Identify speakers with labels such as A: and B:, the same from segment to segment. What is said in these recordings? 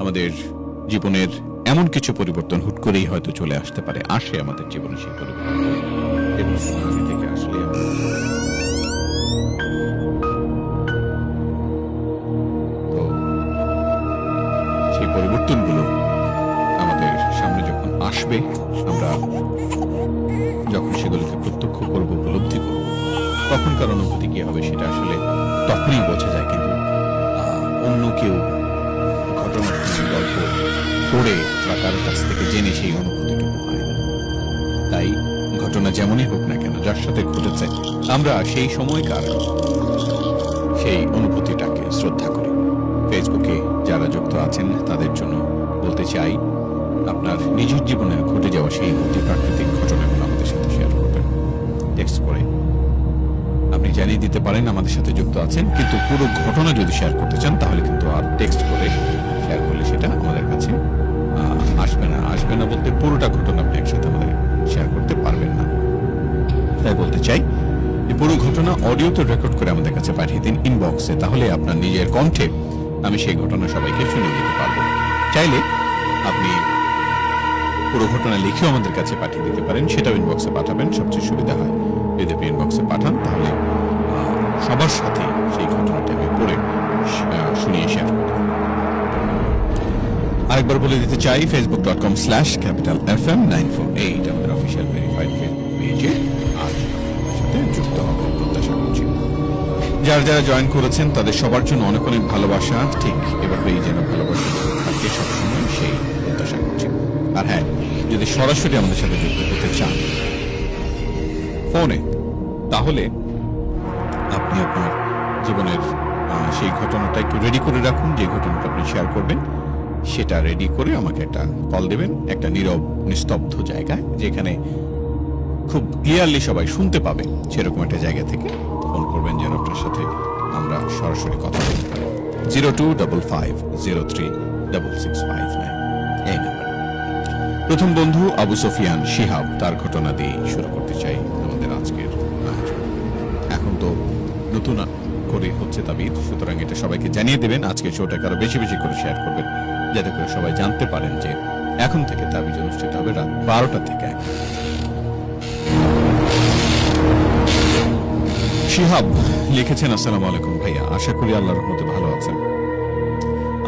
A: আমাদের জীবনের এমন কিছু পরিবর্তন হুট করেই হয়তো চলে আসতে পারে। আসে আমাদের জীবনে সেই পরিবর্তন। থেকে সেই পরিবর্তনগুলো আমাদের সামনে যখন আসবে, আমরা যখন সেগুলোকে প্রত্যক্ষ করব, উপলব্ধি করব তখনকার অনুভূতি কি হবে সেটা আসলে তখনই বোঝা যায়। কিন্তু অন্য কেউ ঘটনা শুনে গল্প পড়ে বা কারোর কাছ থেকে জেনে সেই অনুভূতিটুকু পায় না। তাই ঘটনা যেমনই হোক না কেন, যার সাথে ঘটেছে, আমরা সেই সময়কার সেই অনুভূতিটাকে শ্রদ্ধা করি। ফেসবুকে যারা যুক্ত আছেন, তাদের জন্য বলতে চাই, আপনার নিজের জীবনে ঘটে যাওয়া সেই অতি প্রাকৃতিক ঘটনাগুলো আমাদের সাথে শেয়ার করবেন। টেক্সট করে। আপনি জানিয়ে দিতে পারেন আমাদের সাথে যুক্ত আছেন, কিন্তু পুরো ঘটনা যদি শেয়ার করতে চান, তাহলে কিন্তু আর টেক্সট করে শেয়ার করলে সেটা আমাদের কাছে আসবে না। আসবে না বলতে পুরোটা ঘটনা আপনি একসাথে আমাদের শেয়ার করতে পারবেন না। তাই বলতে চাই, এই পুরো ঘটনা অডিওতে রেকর্ড করে আমাদের কাছে পাঠিয়ে দিন ইনবক্সে তাহলে আপনার নিজের কণ্ঠে আমি সেই ঘটনা সবাইকে শুনে দিতে পারব। চাইলে আপনি পুরো ঘটনা লিখেও আমাদের কাছে পাঠিয়ে দিতে পারেন, সেটাও ইনবক্সে পাঠাবেন, সবচেয়ে সুবিধা হয়। যদি আপনি ইনবক্সে পাঠান, তাহলে সবার সাথে সেই ঘটনাটা আমি পড়ে শুনিয়ে শেয়ার আরেকবার বলে দিতে চাই Facebook dot com slash capital F M nine four eight আমাদের অফিসিয়াল ভেরিফাইড পেজে যুক্ত হবে, প্রত্যাশা করছি। যারা যারা জয়েন করেছেন, তাদের সবার জন্য অনেক অনেক ভালোবাসা, ঠিক এভাবেই যেন ভালোবাসা থাকে সবসময়, সেই প্রত্যাশা করছি। আর হ্যাঁ যদি সরাসরি আমাদের সাথে যুক্ত হতে চান, ফোনে, তাহলে আপনি আপনার জীবনের সেই ঘটনাটা একটু রেডি করে রাখুন, যে ঘটনাটা আপনি শেয়ার করবেন। সেটা রেডি করে আমাকে একটা কল দেবেন, একটা নীরব, নিস্তব্ধ জায়গায়, যেখানে খুব ক্লিয়ারলি সবাই শুনতে পাবে। সেরকম একটা জায়গা থেকে ফোন করবেন যেন আপনার সাথে আমরা সরাসরি কথা বলতে পারি। Zero two double five zero three double six five nine এই নাম্বারে প্রথম বন্ধু আবু সফিয়ান শিহাব, তার ঘটনা দিয়ে শুরু করতে চাই আমাদের আজকের আয়োজন। এখন তো নতুন করে হচ্ছে তাবিদ সুতরাং এটা সবাইকে জানিয়ে দেবেন। আজকে শোটাকে আরও বেশি বেশি করে শেয়ার করবেন। যাতে করে সবাই জানতে পারেন যে এখন থেকে তাবিজ অনুষ্ঠিত হবে রাত বারোটা থেকে। এক শিহাব লিখেছেন, আসসালামু আলাইকুম ভাইয়া, আশা করি আল্লাহর রহমতে ভালো আছেন।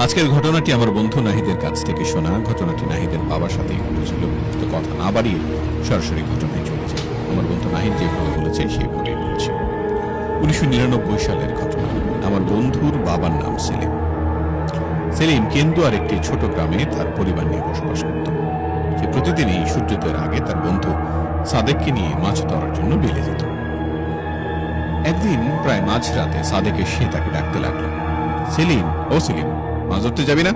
A: আজকের ঘটনাটি আমার বন্ধু নাহিদের কাছ থেকে শোনা। ঘটনাটি নাহিদের বাবার সাথেই ঘটেছিল। তো কথা না বাড়িয়ে সরাসরি ঘটনায় চলে যায় আমার বন্ধু নাহিদ যেভাবে বলেছে সেইভাবেই বলছে। উনিশশো নিরানব্বই সালের ঘটনা। আমার বন্ধুর বাবার নাম সেলিম। সেলিম কেন্দুয়ার একটি ছোট গ্রামে তার পরিবার নিয়ে বসবাস করত। সে প্রতিদিনই সূর্যোদয়ের আগে তার বন্ধু সাদেককে নিয়ে মাছ ধরার জন্য বেলে যেত। একদিন প্রায় মাঝরাতে সাদেক এসে তাকে ডাকতে লাগল। সেলিম, ও সেলিম, মাছ ধরতে যাবি না?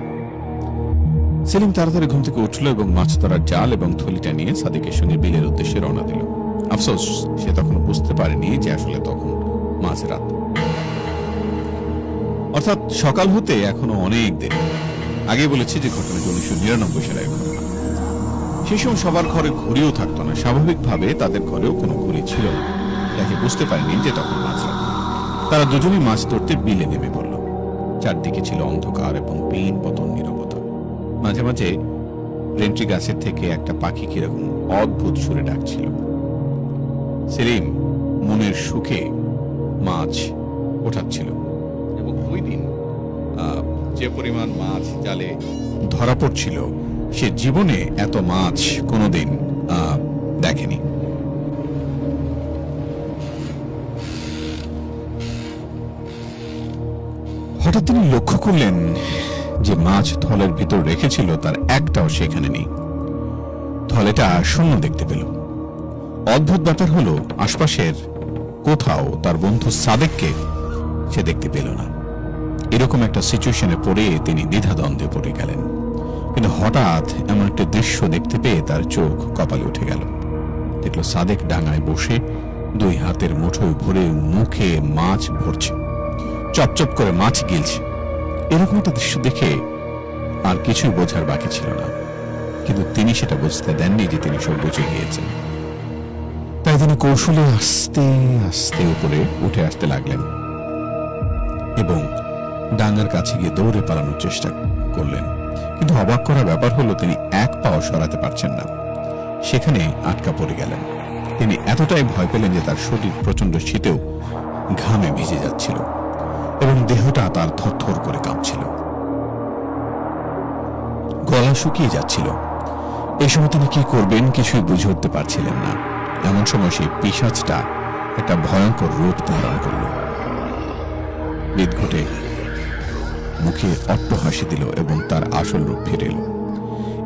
A: সেলিম তাড়াতাড়ি ঘুম থেকে উঠল এবং মাছ ধরার জাল এবং থলিটা নিয়ে সাদেকের সঙ্গে বিলের উদ্দেশ্যে রওনা দিল। আফসোস, সে তখন বুঝতে পারেনি যে আসলে তখন মাঝরাত অর্থাৎ সকাল হতে এখনও অনেক দেরি। আগে বলেছি যে ঘটনাটি উনিশশো নিরানব্বই সালের ঘটনা সেই সময় সবার ঘরে ঘড়িও থাকতো না। স্বাভাবিকভাবে তাদের ঘরেও কোনো ঘড়ি ছিল না। তাকে বুঝতে পারেনি যে তখন মাঝরাত তারা দুজনেই মাছ ধরতে বিলে নেমে পড়ল। চারদিকে ছিল অন্ধকার এবং পেন পতন নীরবতা। মাঝে মাঝে রেন্ট্রি গাছের থেকে একটা পাখি কীরকম অদ্ভুত সুরে ডাকছিল। সেলিম মনের সুখে মাছ ওঠাচ্ছিল। ওই দিন যে পরিমাণ মাছ জালে ধরা পড়ছিল, সে জীবনে এত মাছ কোনোদিন দেখেনি। হঠাৎ তিনি লক্ষ্য করলেন যে মাছ থলের ভিতর রেখেছিল, তার একটাও সেখানে নেই। থলেটা শূন্য দেখতে পেল। অদ্ভুত ব্যাপার হলো, আশপাশের কোথাও তার বন্ধু সাদেককে সে দেখতে পেল না। এরকম একটা সিচুয়েশনে পড়ে তিনি দ্বিধাদ্বন্দ্বে পড়ে গেলেন। কিন্তু হঠাৎ এমন একটা দৃশ্য দেখতে পেয়ে তার চোখ কপালে উঠে গেল। দেখল সাদেক ডাঙায় বসে দুই হাতের মুঠোয় ভরে মুখে মাছ ভরছে। চপচপ করে মাছ গিলছে। এরকম একটা দৃশ্য দেখে আর কিছুই বোঝার বাকি ছিল না। কিন্তু তিনি সেটা বুঝতে দেননি যে তিনি সব বুঝে গিয়েছেন। তাই তিনি কৌশলে আস্তে আস্তে উপরে উঠে আসতে লাগলেন। এবং ডাঙ্গার কাছে গিয়ে দৌড়ে পালানোর চেষ্টা করলেন। কিন্তু অবাক করার ব্যাপার হলো, তিনি এক পাও সরাতে পারছেন না। সেখানে আটকা পড়ে গেলেন। তিনি এতটাই ভয় পেলেন যে তার শরীর প্রচণ্ড শীতেও ঘামে ভিজে যাচ্ছিল এবং দেহটা তার থরথর করে কাঁপছিল। গলা শুকিয়ে যাচ্ছিল। এই সময় তিনি কি করবেন কিছুই বুঝে উঠতে পারছিলেন না। এমন সময় সেই পিসাজটা একটা ভয়ঙ্কর রূপ ধারণ করল। বিদঘটে মুখে অট্ট হাসি দিল এবং তার আসল রূপ ফিরে এলো।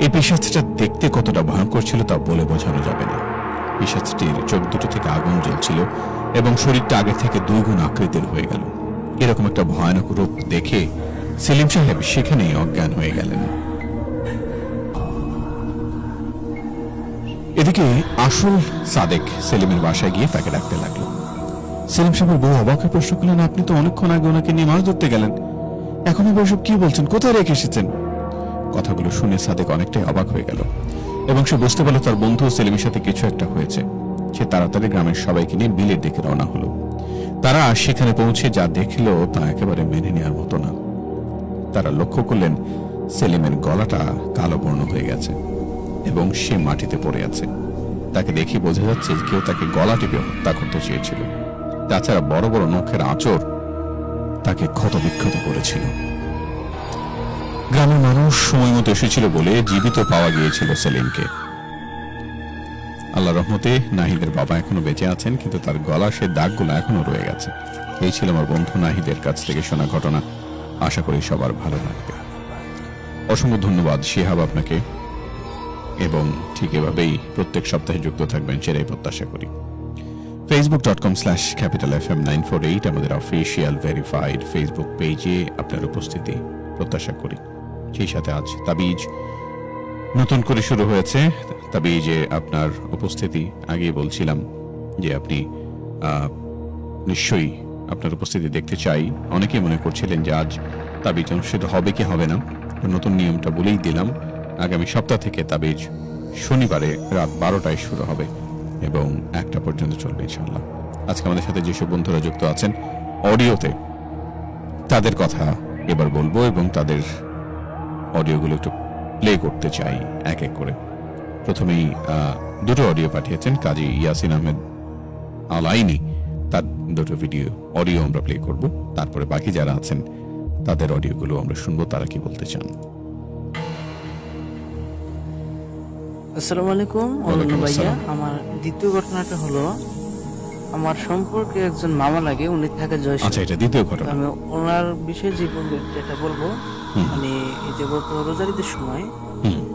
A: এই পিসাজটা দেখতে কতটা ভয়ঙ্কর ছিল তা বলে বোঝানো যাবে না। পিসাজটির চোখ দুটো থেকে আগুন জ্বলছিল এবং শরীরটা আগে থেকে দুই গুণ আকৃতির হয়ে গেল। এরকম একটা ভয়ানক রূপ দেখে সেলিম সাহেব সেখানেই অজ্ঞান হয়ে গেলেন। এদিকে আসল সাদেক সেলিমের বাসায় গিয়ে তাকে ডাকতে লাগল। সেলিম সাহেবের বউ অবাকের প্রশ্ন করলেন, আপনি তো অনেকক্ষণ আগে ওনাকে নিয়ে মাছ ধরতে গেলেন। এখন আবার সব কি বলছেন? কোথায় রেখে এসেছেন? কথাগুলো শুনে সাদেক অনেকটাই অবাক হয়ে গেল। এবং সে বুঝতে পারল তার বন্ধু সেলিমের সাথে কিছু একটা হয়েছে। সে তাড়াতাড়ি গ্রামের সবাইকে নিয়ে বিলের দিকে রওনা হলো। তারা সেখানে পৌঁছে যা দেখল তা একেবারে মেনে নেওয়ার মতো না। তারা লক্ষ্য করলেন সেলিমের গলাটা কালো বর্ণ হয়ে গেছে এবং সে মাটিতে পড়ে আছে। তাকে দেখে বোঝা যাচ্ছে কেউ তাকে গলা টিপে হত্যা করতে চেয়েছিল। তাছাড়া বড় বড় নখের আঁচড় তাকে ক্ষত বিক্ষত করেছিল। গ্রামের মানুষ সময় মতো এসেছিল বলে জীবিত পাওয়া গিয়েছিল সেলিমকে। আল্লাহ রহমতে নাহিদের বাবা এখনও বেঁচে আছেন, কিন্তু তার গলা সে দাগগুলো এখনও রয়ে গেছে। এই ছিল আমার বন্ধু নাহিদের কাছ থেকে শোনা ঘটনা। আশা করি সবার ভালো লাগবে। অসংখ্য ধন্যবাদ শিহাব আপনাকে। এবং ঠিক এভাবেই প্রত্যেক সপ্তাহে যুক্ত থাকবেন সেটাই প্রত্যাশা করি। F M nine four eight আমাদের অফিসিয়াল ভেরিফাইড ফেসবুক পেজে আপনার উপস্থিতি প্রত্যাশা করি। সেই সাথে আজ তাবিজ নতুন করে শুরু হয়েছে। তাবিজে আপনার উপস্থিতি, আগেই বলছিলাম যে আপনি নিশ্চয়ই আপনার উপস্থিতি দেখতে চাই। অনেকেই মনে করছিলেন যে আজ তাবিজ অনুষ্ঠিত হবে কি হবে না। নতুন নিয়মটা বলেই দিলাম। আগামী সপ্তাহ থেকে তাবিজ শনিবারে রাত বারোটায় শুরু হবে। এবং একটা পর্যন্ত চলবে ইনশাল্লাহ আজকে আমাদের সাথে যেসব বন্ধুরা যুক্ত আছেন, অডিওতে তাদের কথা এবার বলব এবং তাদের অডিওগুলো একটু প্লে করতে চাই এক এক করে। প্রথমেই দুটো অডিও পাঠিয়েছেন কাজী ইয়াসিন আহমেদ আলাইনি। তার দুটো ভিডিও, অডিও আমরা প্লে করব। তারপরে বাকি যারা আছেন, তাদের অডিওগুলো আমরা শুনব, তারা কি বলতে চান?
B: আসসালামু আলাইকুম অরুণ ভাইয়া। আমার দ্বিতীয় ঘটনাটা হলো আমার সম্পর্কে একজন মামা লাগে উনি থাকে জয়সী
A: আচ্ছা এটা দ্বিতীয় ঘটনা।
B: আমি ওনার বিষয়ে যে বলবো- যেটা বলব মানে এই যে গত রোজার ঈদের সময়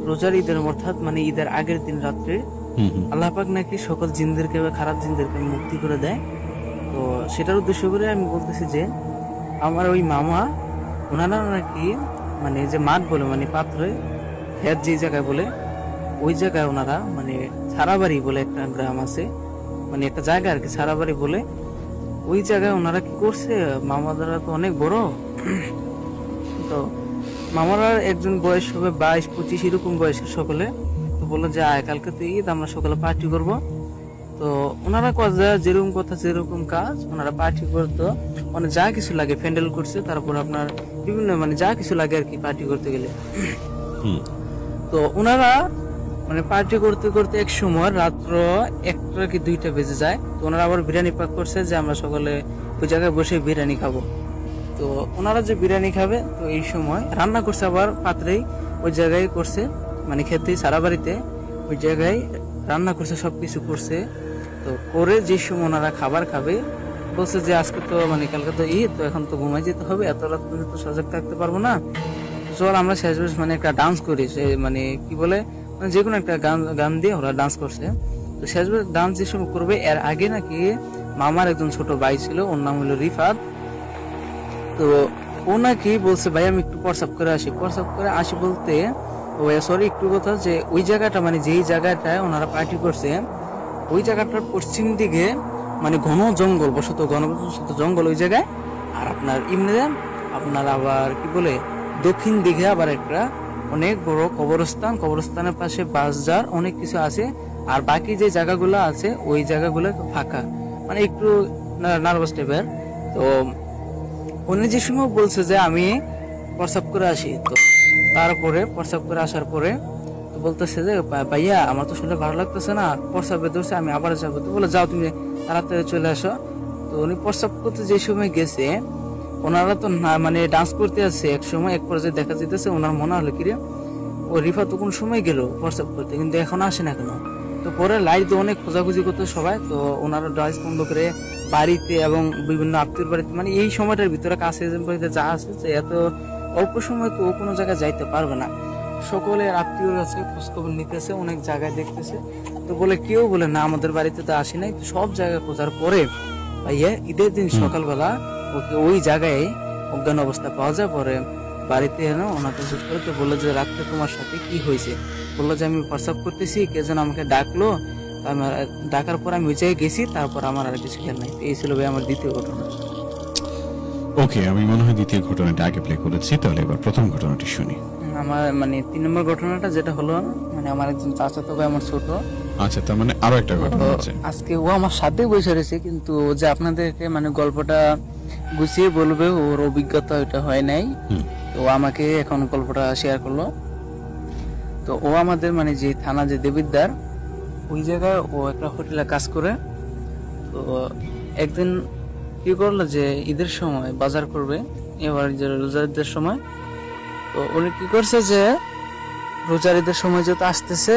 B: রোজার ঈদের অর্থাৎ মানে ঈদের আগের দিন রাত্রে আল্লাহ পাক নাকি সকল জিনদেরকে বা খারাপ জিনদেরকে মুক্তি করে দেয়। তো সেটার উদ্দেশ্য করে আমি বলতেছি যে আমার ওই মামা ওনারা নাকি মানে যে মাঠ বলে মানে পাথরে খেত যে জায়গায় বলে ওই জায়গায় ওনারা মানে সারাবাড়ি বলে একটা গ্রাম আছে মানে একটা জায়গা আর কি সারাবাড়ি বলে। ওই জায়গায় ওনারা কি করছে? মামাদারা তো অনেক বড়। তো মামারা একজন বয়স হবে বাইশ পঁচিশ এরকম বয়সের সকলে। তো বলল যে আয় কালকে তো ঈদ আমরা সকালে পার্টি করব। তো ওনারা কথা যেরকম কথা যেরকম কাজ। ওনারা পার্টি করতো। মানে যা কিছু লাগে প্যান্ডেল করছে তারপর আপনার বিভিন্ন মানে যা কিছু লাগে আর কি পার্টি করতে গেলে।
A: হুম।
B: তো ওনারা মানে পার্টি করতে করতে এক সময় রাত্র একটা কি দুইটা বেজে যায়। তো ওনারা আবার বিরিয়ানি পাক করছে যে আমরা সকলে ওই জায়গায় বসে বিরিয়ানি খাব। তো ওনারা যে বিরিয়ানি খাবে, তো এই সময় রান্না করছে আবার পাত্রেই, ওই জায়গায় করছে মানে খেতে সারা বাড়িতে, ওই জায়গায় রান্না করছে সব কিছু করছে। তো করে যে সময় ওনারা খাবার খাবে, বলছে যে আজকে তো মানে কালকে তো ঈদ, তো এখন তো ঘুমাই যেতে হবে, এত রাত পর্যন্ত সজাগ থাকতে পারব না। চল আমরা শেষ মানে একটা ডান্স করি মানে কি বলে যে কোনো একটা গান গান দিয়ে ওরা ডান্স করছে। তো শেষ ডান্স যে সময় করবে, এর আগে নাকি মামার একজন ছোট ভাই ছিল, ওর নাম হলো রিফাত। তো ও নাকি বলছে, ভাই, আমি একটু প্রসাব করে আসি। প্রসাব করে আসি বলতে, ও সরি একটু কথা যে ওই জায়গাটা মানে যেই জায়গাটায় ওনারা পার্টি করছে, ওই জায়গাটার পশ্চিম দিকে মানে ঘন জঙ্গল, বসত ঘন বসত জঙ্গল ওই জায়গায়। আর আপনার ইমনে আপনার আবার কি বলে, দক্ষিণ দিকে আবার একটা অনেক বড় কবরস্থান, কবরস্থানের পাশে বাসজার অনেক কিছু আছে। আর বাকি যে জায়গাগুলো আছে, ওই জায়গাগুলো ফাঁকা। মানে একটু নার্ভাস টাইপের। তো উনি যে সময় বলছে যে আমি প্রসাব করে আসি, তো তারপরে প্রস্রাব করে আসার পরে তো বলতেছে যে ভাইয়া, আমার তো শরীরে ভালো লাগতেছে না, প্রস্রাবে ধরছে, আমি আবার যাব। তো বলে, যাও তুমি তাড়াতাড়ি চলে আসো। তো উনি প্রস্রাব করতে যে সময় গেছে ওনারা তো না মানে ডান্স করতে আছে এক সময় এক পর্যায়ে দেখা যেতেছে ওনার মনে হলো কিরে ও রিফা তো কোন সময় গেল প্রস্রাব করতে কিন্তু এখন আসে না কেন? তো পরে লাইট দিয়ে অনেক খোঁজাখুঁজি করতে সবাই তো ওনারা ড্রাইস বন্ধ করে বাড়িতে এবং বিভিন্ন আত্মীয় বাড়িতে মানে এই সময়টার ভিতরে কাছে বাড়িতে যা আছে যে এত অল্প সময় তো ও কোনো জায়গায় যাইতে পারবে না। সকলের আত্মীয় আছে খোঁজখবর নিতেছে অনেক জায়গায় দেখতেছে। তো বলে কেউ বলে না আমাদের বাড়িতে তো আসি নাই তো সব জায়গায় খোঁজার পরে ভাইয়া ঈদের দিন সকালবেলা ওকে ওই জায়গায় অজ্ঞান অবস্থা পাওয়া যায় পরে বাড়িতে এনে ওনাকে জিজ্ঞেস করে তো বলল যে রাত্রে তোমার সাথে কি হয়েছে? বলল যে আমি প্রস্রাব করতেছি কে যেন আমাকে ডাকলো আমার ডাকার পর আমি ওই জায়গায় গেছি তারপর আমার আর কিছু খেয়াল নাই। এই ছিল ভাই আমার দ্বিতীয় ঘটনা।
A: ওকে আমি মনে হয় দ্বিতীয় ঘটনাটা আগে প্লে করেছি তাহলে এবার প্রথম ঘটনাটি শুনি।
B: আমার মানে তিন নম্বর ঘটনাটা যেটা হলো মানে আমার একজন চাচাতো ভাই আমার ছোট
A: আচ্ছা তার মানে আরও একটা ঘটনা আছে
B: আজকে ও আমার সাথে বসে রয়েছে কিন্তু যে আপনাদেরকে মানে গল্পটা গুছিয়ে বলবে ওর অভিজ্ঞতা ওইটা হয় নাই। তো আমাকে এখন গল্পটা শেয়ার করল। তো ও আমাদের মানে যে থানা যে দেবিদ্দার ওই জায়গায় ও একটা হোটেলে কাজ করে। তো একদিন কি করল যে ঈদের সময় বাজার করবে এবার যে রোজার ঈদের সময়। তো উনি কি করছে যে রোজার ঈদের সময় যেহেতু আসতেছে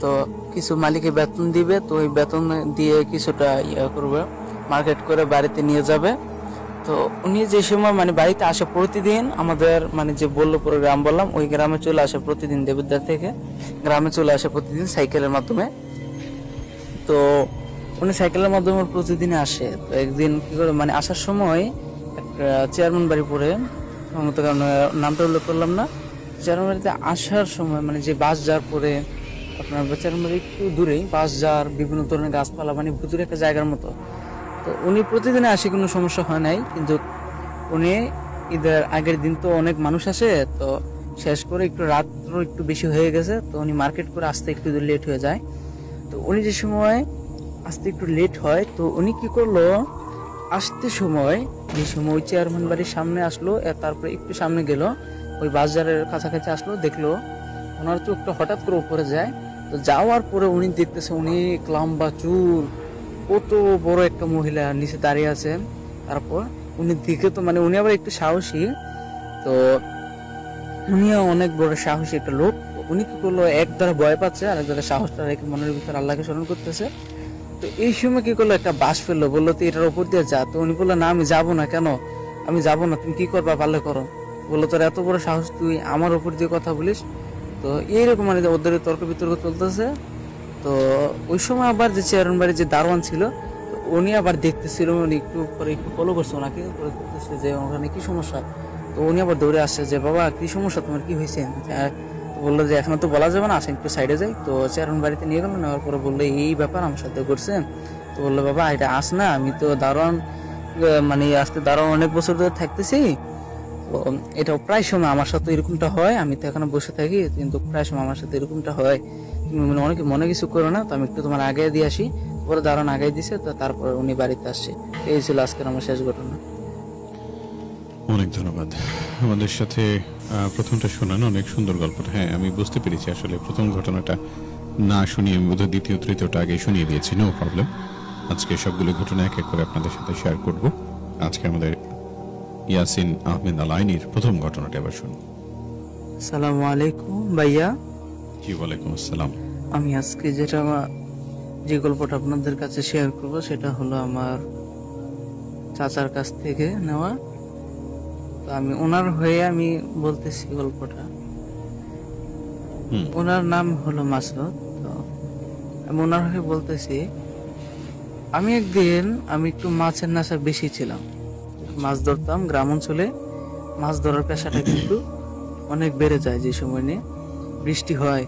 B: তো কিছু মালিকে বেতন দিবে, তো ওই বেতন দিয়ে কিছুটা ইয়ে করবে মার্কেট করে বাড়িতে নিয়ে যাবে। তো উনি যে সময় মানে বাড়িতে আসে প্রতিদিন, আমাদের মানে যে বল্লপুর গ্রাম বললাম, ওই গ্রামে চলে আসে প্রতিদিন দেবদার থেকে। গ্রামে চলে আসে প্রতিদিন সাইকেলের মাধ্যমে। তো উনি সাইকেলের মাধ্যমে প্রতিদিন আসে। তো একদিন কি করে মানে আসার সময় একটা চেয়ারম্যান বাড়ি পড়ে কারণ নামটা উল্লেখ করলাম না। চেয়ারম্যান বাড়িতে আসার সময় মানে যে বাস যাওয়ার পরে আপনার চেয়ারম্যান বাড়ি একটু দূরেই বাস যার বিভিন্ন ধরনের গাছপালা মানে ভুতুরে একটা জায়গার মতো। তো উনি প্রতিদিনে আসে, কোনো সমস্যা হয় নাই, কিন্তু উনি ঈদের আগের দিন তো অনেক মানুষ আসে, তো শেষ করে একটু রাত্র একটু বেশি হয়ে গেছে, তো উনি মার্কেট করে আসতে একটু লেট হয়ে যায়। তো উনি যে সময় আসতে একটু লেট হয়, তো উনি কি করল, আসতে সময় যে সময় চেয়ারম্যান বাড়ির সামনে আসলো তারপরে একটু সামনে গেল, ওই বাজারের কাছাকাছি আসলো, দেখল, ওনার চোখটা হঠাৎ করে উপরে যায় তো যাওয়ার পরে উনি দেখতেছে উনি লম্বা চুল, কত বড় একটা মহিলা নিচে দাঁড়িয়ে আছে। তারপর উনি দেখে তো মানে উনি আবার একটু সাহসী। তো উনিও অনেক বড় সাহসী একটা লোক। উনি কি করল, এক দ্বারা ভয় পাচ্ছে আর এক দ্বারা সাহসটা রেখে মনের ভিতরে আল্লাহকে স্মরণ করতেছে। তো এই সময় কি করল, একটা বাস ফেলল, বলল, তুই এটার উপর দিয়ে যা। তো উনি বলল, না, আমি যাব না, কেন? আমি যাব না, তুমি কি করবা, পারলে করো। বলল, তোর এত বড় সাহস, তুই আমার উপর দিয়ে কথা বলিস? তো এইরকম মানে ওদের তর্ক বিতর্ক চলতেছে। তো ওই সময় আবার যে চেয়ারম্যান বাড়ির যে দারোয়ান ছিল উনি আবার দেখতেছিল, উনি একটু পরে একটু ফলো করছে ওনাকে করতেছে যে ওখানে কি সমস্যা। তো উনি আবার দৌড়ে আসছে যে, বাবা, কি সমস্যা? তোমার কি হয়েছে? বলল যে, এখন তো বলা যাবে না, আসেন একটু সাইডে যাই। তো চেয়ারম্যান বাড়িতে নিয়ে গেল, নেওয়ার পরে বলল, এই ব্যাপার আমার সাথে করছে তো বলল, বাবা, এটা আস না, আমি তো দারোয়ান মানে আজকে দারোয়ান অনেক বছর ধরে থাকতেছি। এটা প্রায় সময় আমার সাথে এরকমটা হয়, আমি তো এখানে বসে থাকি, কিন্তু প্রায় সময় আমার সাথে এরকমটা হয়। তুমি মানে অনেকে মনে কিছু করো না, তো আমি একটু তোমার আগে দিয়ে আসি, পরে দারুণ আগে দিছে, তো তারপর উনি বাড়িতে আসছে। এই ছিল আজকের আমার শেষ ঘটনা।
A: অনেক ধন্যবাদ। আমাদের সাথে প্রথমটা শোনান অনেক সুন্দর গল্পটা হ্যাঁ আমি বুঝতে পেরেছি আসলে প্রথম ঘটনাটা না শুনিয়ে আমি বোধহয় দ্বিতীয়, তৃতীয়টা আগে শুনিয়ে দিয়েছি নো প্রবলেম আজকে সবগুলো ঘটনা এক এক করে আপনাদের সাথে শেয়ার করব। আজকে আমাদের ইয়াসিন আহমেদ আলাইনির প্রথম ঘটনাটা এবার শুনুন।
B: সালামু আলাইকুম ভাইয়া।
A: জি ওয়ালাইকুম আসসালাম।
B: আমি আজকে যেটা আমার- যে গল্পটা আপনাদের কাছে শেয়ার করব সেটা হলো আমার চাচার কাছ থেকে নেওয়া। তো আমি ওনার হয়ে আমি বলতেছি গল্পটা। ওনার নাম হলো মাসুদ তো আমি ওনার হয়ে বলতেছি আমি একদিন আমি একটু মাছের নেশা বেশি ছিলাম। মাছ ধরতাম গ্রাম অঞ্চলে মাছ ধরার পেশাটা কিন্তু অনেক বেড়ে যায় যে সময় নিয়ে। বৃষ্টি হয়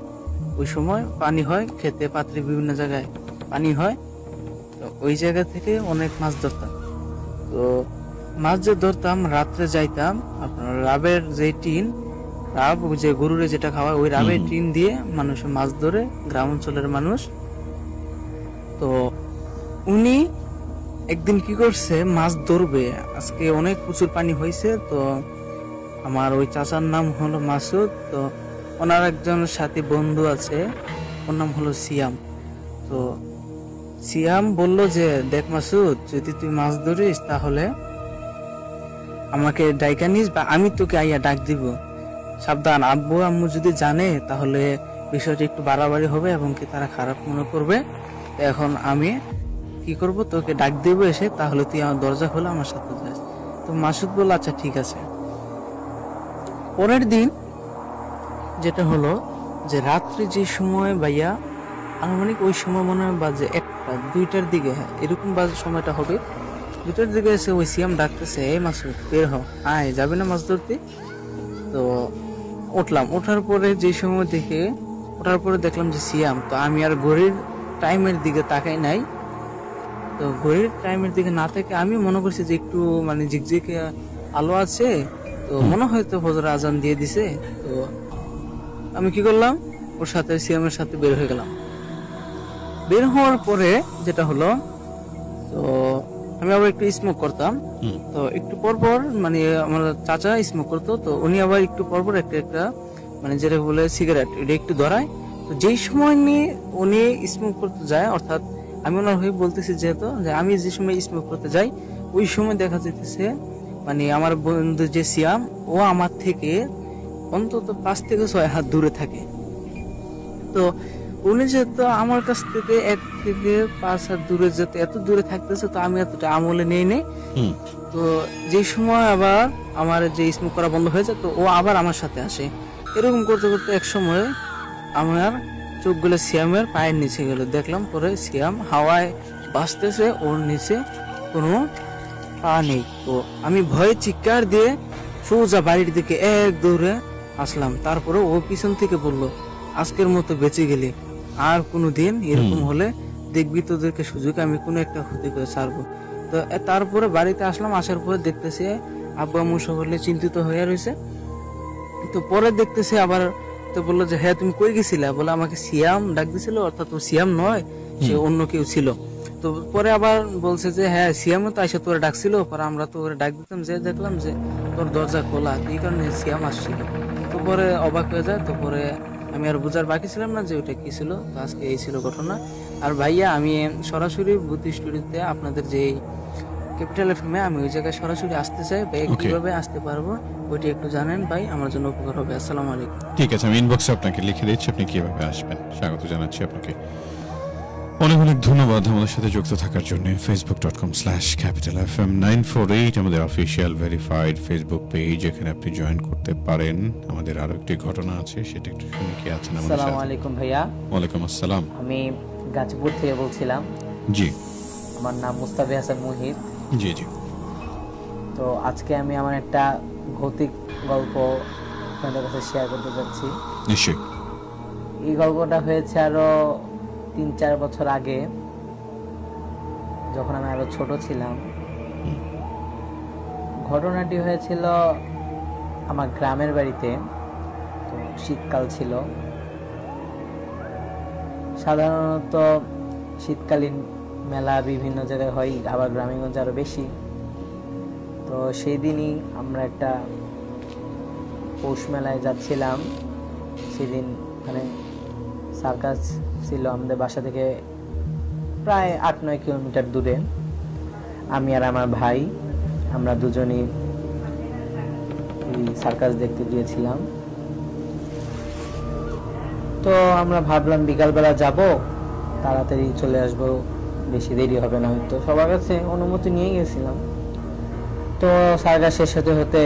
B: ওই সময় পানি হয় খেতে পাত্রে বিভিন্ন জায়গায় পানি হয়। তো ওই জায়গা থেকে অনেক মাছ ধরতাম। তো মাছ যে ধরতাম রাত্রে যাইতাম আপনার রাবের যে টিন রাব যে গরুরে যেটা খাওয়ায় ওই রাবের টিন দিয়ে মানুষ মাছ ধরে গ্রাম অঞ্চলের মানুষ। তো উনি একদিন কি করছে? মাছ ধরবে। আজকে অনেক প্রচুর পানি হয়েছে, তো আমার ওই চাচার নাম হলো মাসুদ, তো ওনার একজন সাথী বন্ধু আছে, ওর নাম হলো সিয়াম। তো সিয়াম বলল যে, দেখ মাসুদ, যদি তুই মাছ ধরিস তাহলে আমাকে ডাইকা নিস বা আমি তোকে আইয়া ডাক দিব। সাবধান, আব্বু আম্মু যদি জানে তাহলে বিষয়টি একটু বাড়াবাড়ি হবে এবং কি তারা খারাপ মনে করবে। এখন আমি কি করব? তোকে ডাক দিব এসে, তাহলে তুই আমার দরজা খোলা, আমার সাথে যাস। তো মাসুদ বলল আচ্ছা ঠিক আছে। পরের দিন যেটা হলো যে রাত্রে যে সময় ভাইয়া, আনুমানিক ওই সময় মনে হয় বাজে একটা, দুইটার দিকে হ্যাঁ এরকম বাজে সময়টা হবে। দুইটার দিকে এসে ওই সিয়াম ডাকতেছে, এই মাসুদ, বের হ। আয়, যাবে না মাছ ধরতে তো উঠলাম। ওঠার পরে যে সময় দেখে, ওঠার পরে দেখলাম যে সিয়াম, তো আমি আর ঘড়ির টাইমের দিকে তাকাই নাই। তো ঘড়ির টাইমের দিকে না থেকে আমি মনে করছি যে একটু মানে ঝিকঝিকে আলো আছে তো মনে হয়তো ফজর আজান দিয়ে দিছে তো আমি কি করলাম? ওর সাথে সিএমের সাথে বের হয়ে গেলাম। বের হওয়ার পরে যেটা হলো তো আমি আবার একটু স্মোক করতাম। তো একটু পর পর মানে আমার চাচা স্মোক করতো তো উনি আবার একটু পর পর একটা একটা মানে যেটা বলে সিগারেট এটা একটু ধরায়। তো যেই সময় নিয়ে উনি স্মোক করতে যায় অর্থাৎ আমি ওনার হয়ে বলতেছি যেহেতু যে আমি যে সময় স্মোক করতে যাই ওই সময় দেখা যেতেছে মানে আমার বন্ধু যে সিয়াম ও আমার থেকে অন্তত পাঁচ থেকে ছয় হাত দূরে থাকে। তো উনি যেহেতু আমার কাছ থেকে এক থেকে পাঁচ হাত দূরে যেতে এত দূরে থাকতেছে তো আমি এতটা আমলে নেই নেই তো যে সময় আবার আমার যে স্মোক করা বন্ধ হয়ে যায় তো ও আবার আমার সাথে আসে। এরকম করতে করতে এক সময় আমার চোখগুলো সিয়ামের পায়ের নিচে গেল। দেখলাম পরে সিয়াম হাওয়ায় বাঁচতেছে ওর নিচে কোনো পা নেই। তো আমি ভয়ে চিৎকার দিয়ে সোজা বাড়ির দিকে এক দৌড়ে আসলাম। তারপরে ও পিছন থেকে বলল আজকের মতো বেঁচে গেলি। আর কোনো দিন এরকম হলে দেখবি তোদেরকে সুযোগ আমি কোনো একটা ক্ষতি করে ছাড়বো। তো তারপরে বাড়িতে আসলাম আসার পরে দেখতেছি আব্বু আম্মু সকলে চিন্তিত হয়ে রয়েছে। তো পরে দেখতেছি আবার তো বলল যে হ্যাঁ তুমি কই গেছিলা? বলে আমাকে সিয়াম ডাক দিছিল অর্থাৎ সিয়াম নয় সে অন্য কেউ ছিল। তো পরে আবার বলছে যে হ্যাঁ সিয়ামও তো এসে তোরে ডাকছিল পরে আমরা তো ওরে ডাক দিতাম যে দেখলাম যে তোর দরজা খোলা এই কারণে সিয়াম আসছিল। তো পরে অবাক হয়ে যায় তো পরে আমি আর বুঝার বাকি ছিলাম না যে ওটা কি ছিল তো আজকে এই ছিল ঘটনা। আর ভাইয়া আমি সরাসরি বুদ্ধি স্টুডিওতে আপনাদের যে ক্যাপিটাল এফএমে আমি ওই জায়গায় সরাসরি আসতে চাই ভাই. কীভাবে আসতে পারব ওইটা একটু জানেন ভাই আমার জন্য উপকার হবে আসসালামু আলাইকুম।
A: ঠিক আছে আমি ইনবক্সে আপনাকে লিখে দিচ্ছি আপনি কীভাবে আসবেন? স্বাগত জানাচ্ছি আপনাকে। অনেক অনেক ধন্যবাদ আমাদের সাথে যুক্ত থাকার জন্য। Facebook dot com slash capital F M nine four eight আমাদের অফিসিয়াল ভেরিফাইড ফেসবুক পেজ এখানে আপনি জয়েন করতে পারেন। আমাদের আরও একটি ঘটনা আছে সেটা একটু শুনে কি আছেন আমাদের
C: আসসালামু
A: সাথে
C: আলাইকুম ভাইয়া।
A: ওয়ালাইকুম আসসালাম।
C: আমি গাজীপুর থেকে বলছিলাম।
A: জি।
C: আমার নাম মুস্তাফি হাসান মুহিত।
A: জি জি।
C: তো আজকে আমি আমার একটা ভৌতিক গল্প আপনাদের কাছে শেয়ার করতে যাচ্ছি।
A: নিশ্চয়ই।
C: এই গল্পটা হয়েছে আরও তিন চার বছর আগে যখন আমি আরও ছোট ছিলাম। ঘটনাটি হয়েছিল আমার গ্রামের বাড়িতে তো শীতকাল ছিল। সাধারণত শীতকালীন মেলা বিভিন্ন জায়গায় হয়, আবার গ্রামেগঞ্জে আরও বেশি। তো সেই দিনই আমরা একটা পৌষ মেলায় যাচ্ছিলাম। সেদিন মানে সার্কাস ছিল আমাদের বাসা থেকে প্রায় আট নয় কিলোমিটার দূরে। আমি আর আমার ভাই, আমরা দুজনই সার্কাস দেখতে গিয়েছিলাম। তো আমরা ভাবলাম বিকালবেলা যাব, তাড়াতাড়ি চলে আসব বেশি দেরি হবে না। হয়তো সবার কাছে অনুমতি নিয়ে গেছিলাম। তো সার্কাস শেষ হতে হতে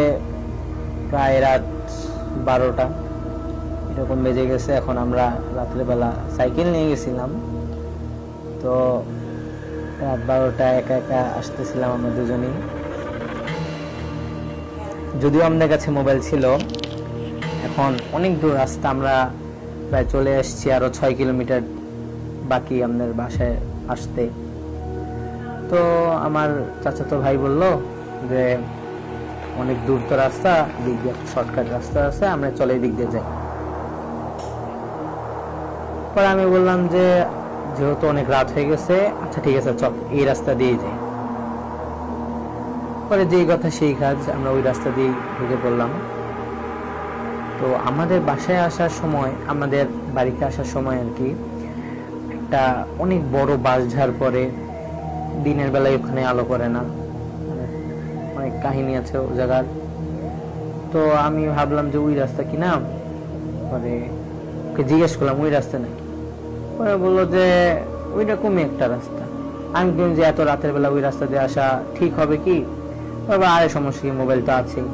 C: প্রায় রাত বারোটা, এরকম বেজে গেছে। এখন আমরা রাত্রেবেলা সাইকেল নিয়ে গেছিলাম। তো রাত বারোটা একা একা আসতেছিলাম আমরা দুজনেই। যদিও আমাদের কাছে মোবাইল ছিল, এখন অনেক দূর রাস্তা আমরা প্রায় চলে আসছি আরও ছয় কিলোমিটার বাকি আমাদের বাসায় আসতে। তো আমার চাচাতো ভাই বলল যে, অনেক দূর তো রাস্তা দিক দিয়ে শর্টকাট রাস্তা আছে, আমরা চলে দিক দিয়ে যাই। পরে আমি বললাম যে, যেহেতু অনেক রাত হয়ে গেছে আচ্ছা ঠিক আছে, চল, এই রাস্তা দিয়ে যাই। পরে যেই কথা সেই কাজ আমরা ওই রাস্তা দিয়ে ঢুকে পড়লাম। তো আমাদের বাসায় আসার সময়, আমাদের বাড়িতে আসার সময় আর কি একটা অনেক বড় বাঁশঝাড় পরে দিনের বেলায় ওখানে আলো করে না। অনেক কাহিনী আছে ও জায়গার। তো আমি ভাবলাম যে ওই রাস্তা কি না পরে ওকে জিজ্ঞেস করলাম, ওই রাস্তা নাকি? পরে বলল যে ওই রকমই একটা রাস্তা। আমি বললাম যে, এত রাতের বেলা ওই রাস্তা দিয়ে আসা ঠিক হবে কি? বাবা আরে সমস্যা কি মোবাইল তো আছেই।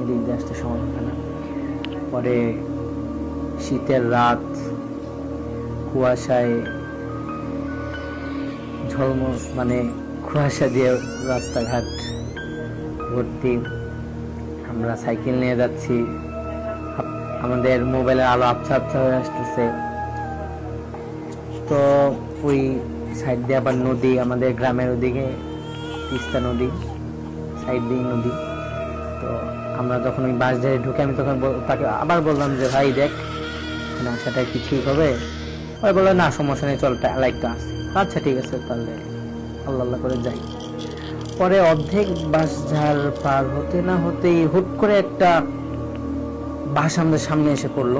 C: এদিক দিয়ে আসতে সময় হবে না। পরে শীতের রাত, কুয়াশায় ঝলম মানে কুয়াশা দিয়ে রাস্তাঘাট ভর্তি। আমরা সাইকেল নিয়ে যাচ্ছি। আমাদের মোবাইলের আলো আবছা আবছা হয়ে আসতেছে। তো ওই সাইড দিয়ে আবার নদী, আমাদের গ্রামের ওদিকে, তিস্তা নদী, সাইড দিয়ে নদী। তো আমরা যখন ওই বাস ধরে ঢুকে, আমি তখন তাকে আবার বললাম যে, ভাই দেখ এখানে আসাটা কি ঠিক হবে? ওই বলল, না, সমস্যা নেই, চল লাইট তো আসে আচ্ছা ঠিক আছে, তাহলে আল্লাহ আল্লাহ করে যাই। পরে অর্ধেক বাস ঝাড় পার হতে না হতেই হুট করে একটা বাস আমাদের সামনে এসে পড়ল।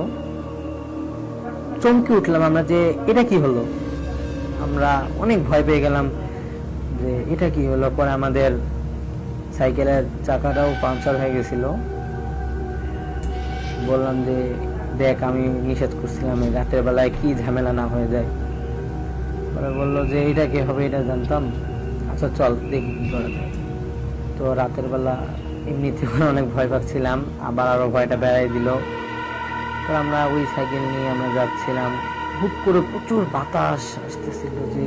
C: চমকে উঠলাম আমরা যে, এটা কি হলো? আমরা অনেক ভয় পেয়ে গেলাম যে, এটা কি হলো? পরে আমাদের সাইকেলের চাকাটাও পাংচার হয়ে গেছিল। বললাম যে, দেখ, আমি নিষেধ করছিলাম রাতের বেলায় কি ঝামেলা না হয়ে যায়। পরে বলল যে এটা কি হবে? এটা জানতাম। আচ্ছা চল, দেখি কি করা যায়। তো রাতের বেলা এমনিতে অনেক ভয় পাচ্ছিলাম। আবার আরও ভয়টা বেড়াই দিল। তো আমরা ওই সাইকেল নিয়ে আমরা যাচ্ছিলাম। হুট করে প্রচুর বাতাস আসতেছিল যে,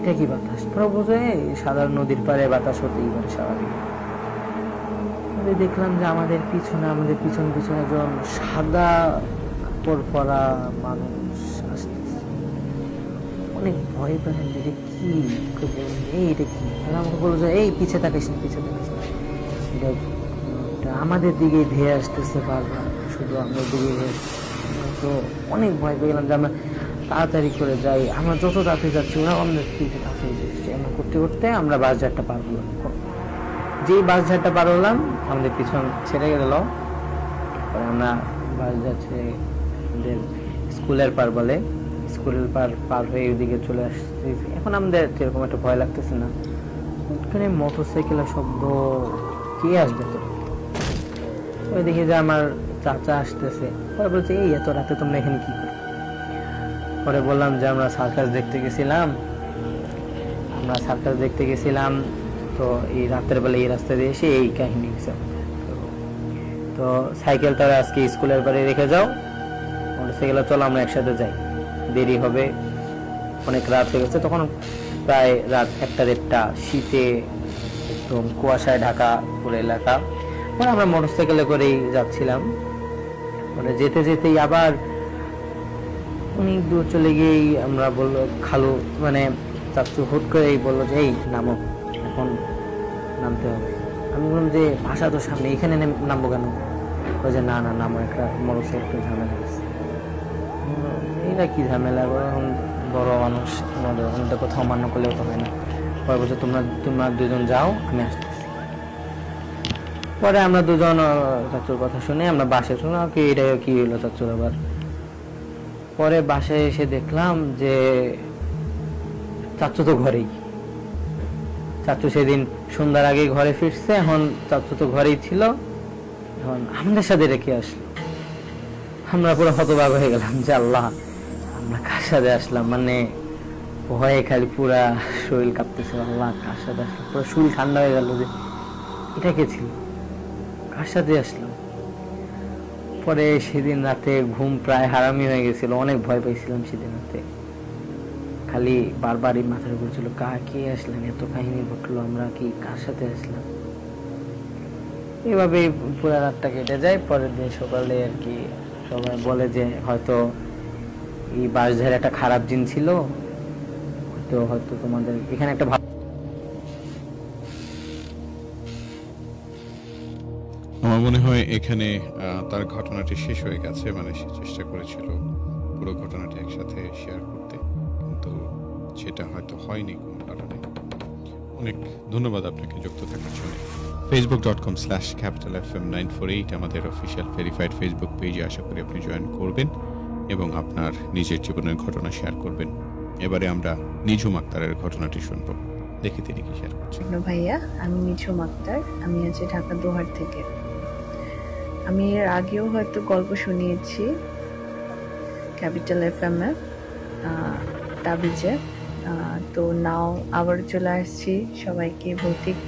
C: এটা কি বাতাস? তোরা বোঝে সাধারণ নদীর পাড়ে বাতাস হতেই পারে স্বাভাবিক। দেখলাম যে আমাদের পিছনে, আমাদের পিছন, পিছনে একজন সাদা কাপড় পরা মানুষ অনেক ভয় পেলেন যে কি এই এটা কি? তারা আমাকে বলল যে, এই, পিছে তাকাইস না, পিছে তাকাইস না। এটা আমাদের দিকে ধেয়ে আসতেছে বারবার, শুধু আমাদের দিকে তো অনেক ভয় পেয়ে গেলাম যে আমরা তাড়াতাড়ি করে যাই। আমরা যত তাড়াতাড়ি যাচ্ছি, ওরা আমাদের দিকে তাড়াতাড়ি যাচ্ছে। এমন করতে করতে আমরা বাস ঝাড়টা পার হলাম। যেই বাস ঝাড়টা পার হলাম, আমাদের পিছন ছেড়ে গেল। আমরা বাস যাচ্ছে আমাদের স্কুলের পার বলে। স্কুলের পার পার হয়ে ওইদিকে চলে আসছি এখন আমাদের সেরকম একটা ভয় লাগতেছে না। ওখানে মোটর সাইকেলের শব্দ কে আসবে তো ওই দেখি যে আমার চাচা আসতেছে। পরে বলছে, এই এত রাতে তোমরা এখানে কি করো? পরে বললাম যে, আমরা সার্কাস দেখতে গেছিলাম। আমরা সার্কাস দেখতে গেছিলাম। তো এই রাতের বেলা এই রাস্তা দিয়ে এসে এই কাহিনী হয়েছে। তো সাইকেলটা আজকে স্কুলের বাড়ি রেখে যাও। মোটরসাইকেলে চলো, আমরা একসাথে যাই। দেরি হবে। অনেক রাত হয়ে গেছে। তখন প্রায় রাত একটা দেড়টা শীতে একদম কুয়াশায় ঢাকা পুরো এলাকা। মানে আমরা মোটরসাইকেলে করেই যাচ্ছিলাম। মানে যেতে যেতেই আবার অনেক দূর চলে গিয়েই আমরা বলল, খালু মানে চাচু হুট করেই বলল যে, এই, নামো। এখন নামতে হবে। আমি বললাম যে, ভাষা তো সামনে। এখানে নেম- নামবো কেন? ওই যে, না না, নামো। একটা মোটর সাইকেল ঝামেলা গেছে এইটা কি ঝামেলা গো, এখন বড় মানুষ তোমাদের আমাদের কোথাও মান্য করলেও তো হয় না। পরে বলছে তোমরা তোমরা দুজন যাও আমি আসতেছি। পরে আমরা দুজন চাচুর কথা শুনে আমরা বাসে শুনলাম কি এটা কি হলো চাচুর আবার। পরে বাসায় এসে দেখলাম যে চাচু তো ঘরেই। চাচু সেদিন সন্ধ্যার আগে ঘরে ফিরছে এখন চাচু তো ঘরেই ছিল। এখন আমাদের সাথে রেখে আসলো। আমরা পুরো হতবাক হয়ে গেলাম যে আল্লাহ, আমরা কার সাথে আসলাম? মানে ভয়ে খালি পুরা শরীর কাঁপতেছিল, আল্লাহ কার সাথে আসলাম? পুরো শরীর ঠান্ডা হয়ে গেল যে এটা কে ছিল? কার সাথে আসলাম? পরে সেদিন রাতে ঘুম প্রায় হারামি হয়ে গেছিল, অনেক ভয় পাইছিলাম সেদিন রাতে। খালি বারবারই মাথার উপর ছিল কা কে আসলাম? এত কাহিনী ঘটলো, আমরা কি কার সাথে আসলাম? এভাবে পুরো রাতটা কেটে যায়, পরের দিন সকালে আর কি সবাই বলে যে হয়তো এই বাসধারে একটা খারাপ জিন ছিল তো হয়তো তোমাদের এখানে একটা ভালো
A: আমার মনে হয় এখানে তার ঘটনাটি শেষ হয়ে গেছে মানে সে চেষ্টা করেছিল পুরো ঘটনাটি একসাথে শেয়ার করতে, কিন্তু সেটা হয়তো হয়নি কোনো কারণে। অনেক ধন্যবাদ আপনাকে যুক্ত থাকার জন্য। Facebook dot com slash capital F M nine four eight আমাদের অফিসিয়াল ভেরিফাইড ফেসবুক পেজে আশা করি আপনি জয়েন করবেন এবং আপনার নিজের জীবনের ঘটনা শেয়ার করবেন। এবারে আমরা নিঝুম আক্তারের ঘটনাটি শুনব। দেখি তিনি কি শেয়ার করছেন।
D: ভাইয়া, আমি নিঝুম আক্তার। আমি আছি ঢাকা দোহার থেকে। আমি এর আগেও হয়তো গল্প শুনিয়েছি ক্যাপিটাল এফ এম এ তাবিজে। তো নাও আবার চলে আসছি সবাইকে ভৌতিক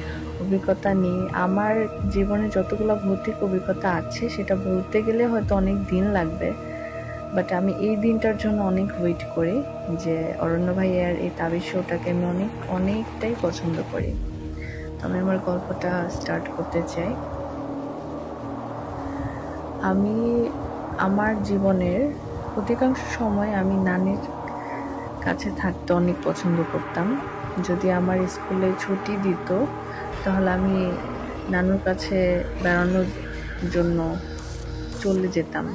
D: অভিজ্ঞতা নিয়ে আমার জীবনে যতগুলো ভৌতিক অভিজ্ঞতা আছে, সেটা বলতে গেলে হয়তো অনেক দিন লাগবে। বাট আমি এই দিনটার জন্য অনেক ওয়েট করি যে অরণ্য ভাইয়ার এই তাবিজ শোটাকে আমি অনেক, অনেকটাই পছন্দ করি। আমি আমার গল্পটা স্টার্ট করতে চাই। আমি, আমার জীবনের অধিকাংশ সময় আমি নানির কাছে থাকতে অনেক পছন্দ করতাম। যদি আমার স্কুলে ছুটি দিত তাহলে আমি নানুর কাছে বেড়ানোর জন্য চলে যেতাম।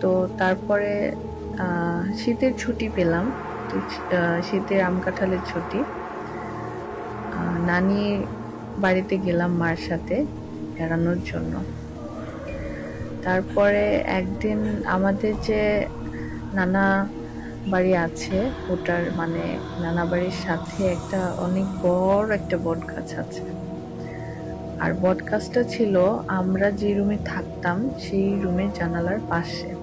D: তো তারপরে শীতের ছুটি পেলাম। তো শীতের আম কাঁঠালের ছুটি। নানি বাড়িতে গেলাম মার সাথে বেড়ানোর জন্য। তারপরে একদিন আমাদের যে নানা বাড়ি আছে। ওটার মানে নানা বাড়ির সাথে একটা অনেক বড় একটা বট গাছ আছে। আর বট গাছটা ছিল, আমরা যে রুমে থাকতাম, সেই রুমের জানালার পাশে।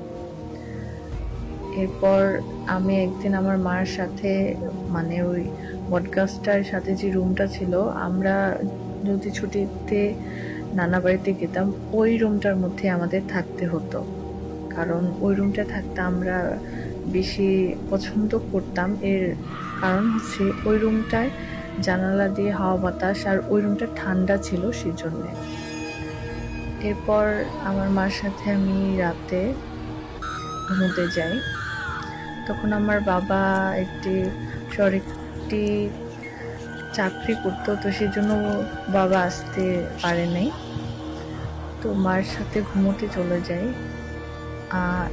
D: এরপর আমি একদিন আমার মার সাথে মানে ওই বটগাছটার সাথে যে রুমটা ছিল, আমরা যদি ছুটিতে নানা বাড়িতে যেতাম ওই রুমটার মধ্যে আমাদের থাকতে হতো। কারণ ওই রুমটা থাকতে আমরা বেশি পছন্দ করতাম। এর কারণ হচ্ছে ওই রুমটায় জানালা দিয়ে হাওয়া বাতাস আর ওই রুমটা ঠান্ডা ছিল সেজন্যে। এরপর আমার মার সাথে আমি রাতে ঘুমোতে যাই। তখন আমার বাবা একটি সরকারি চাকরি করতো, তো সেই জন্য বাবা আসতে পারে নাই। তো মার সাথে ঘুমোতে চলে যাই।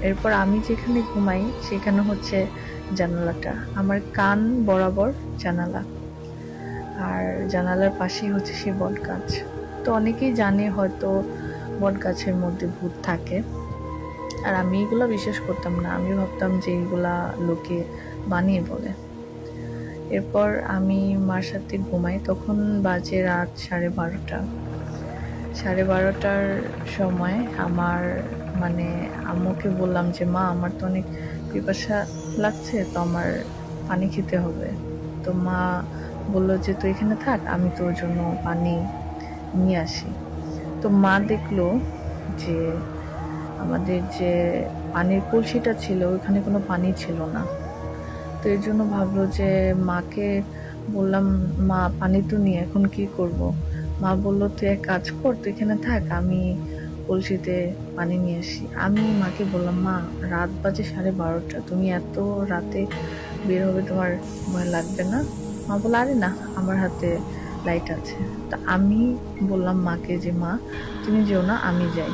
D: এরপর আমি যেখানে ঘুমাই, সেখানে হচ্ছে জানালাটা। আমার কান বরাবর জানালা। আর জানালার পাশেই হচ্ছে সেই বট গাছ। তো অনেকেই জানে হয়তো বট গাছের মধ্যে ভূত থাকে। আর আমি এগুলো বিশ্বাস করতাম না। আমি ভাবতাম যে এগুলা লোকে বানিয়ে বলে। এরপর আমি মার সাথে ঘুমাই। তখন বাজে রাত সাড়ে বারোটা। সাড়ে বারোটার সময় আমার মানে আম্মুকে বললাম যে, মা, আমার তো অনেক পিপাসা লাগছে, তো আমার পানি খেতে হবে। তো মা বলল যে, তুই এখানে থাক, আমি তোর জন্য পানি নিয়ে আসি। তো মা দেখল যে আমাদের যে পানির কলসিটা ছিল, ওইখানে কোনো পানি ছিল না। তো এর জন্য ভাবলো যে, মাকে বললাম, মা, পানি তো নিয়ে, এখন কি করব? মা বলল, তুই এক কাজ কর, তুই এখানে থাক, আমি কলসিতে পানি নিয়ে আসি। আমি মাকে বললাম, মা, রাত বাজে সাড়ে বারোটা। তুমি এত রাতে বের হবে, তোমার ভয় লাগবে না? মা বলল, আরে না, আমার হাতে লাইট আছে। তা আমি বললাম মাকে যে, মা, তুমি যেও না, আমি যাই।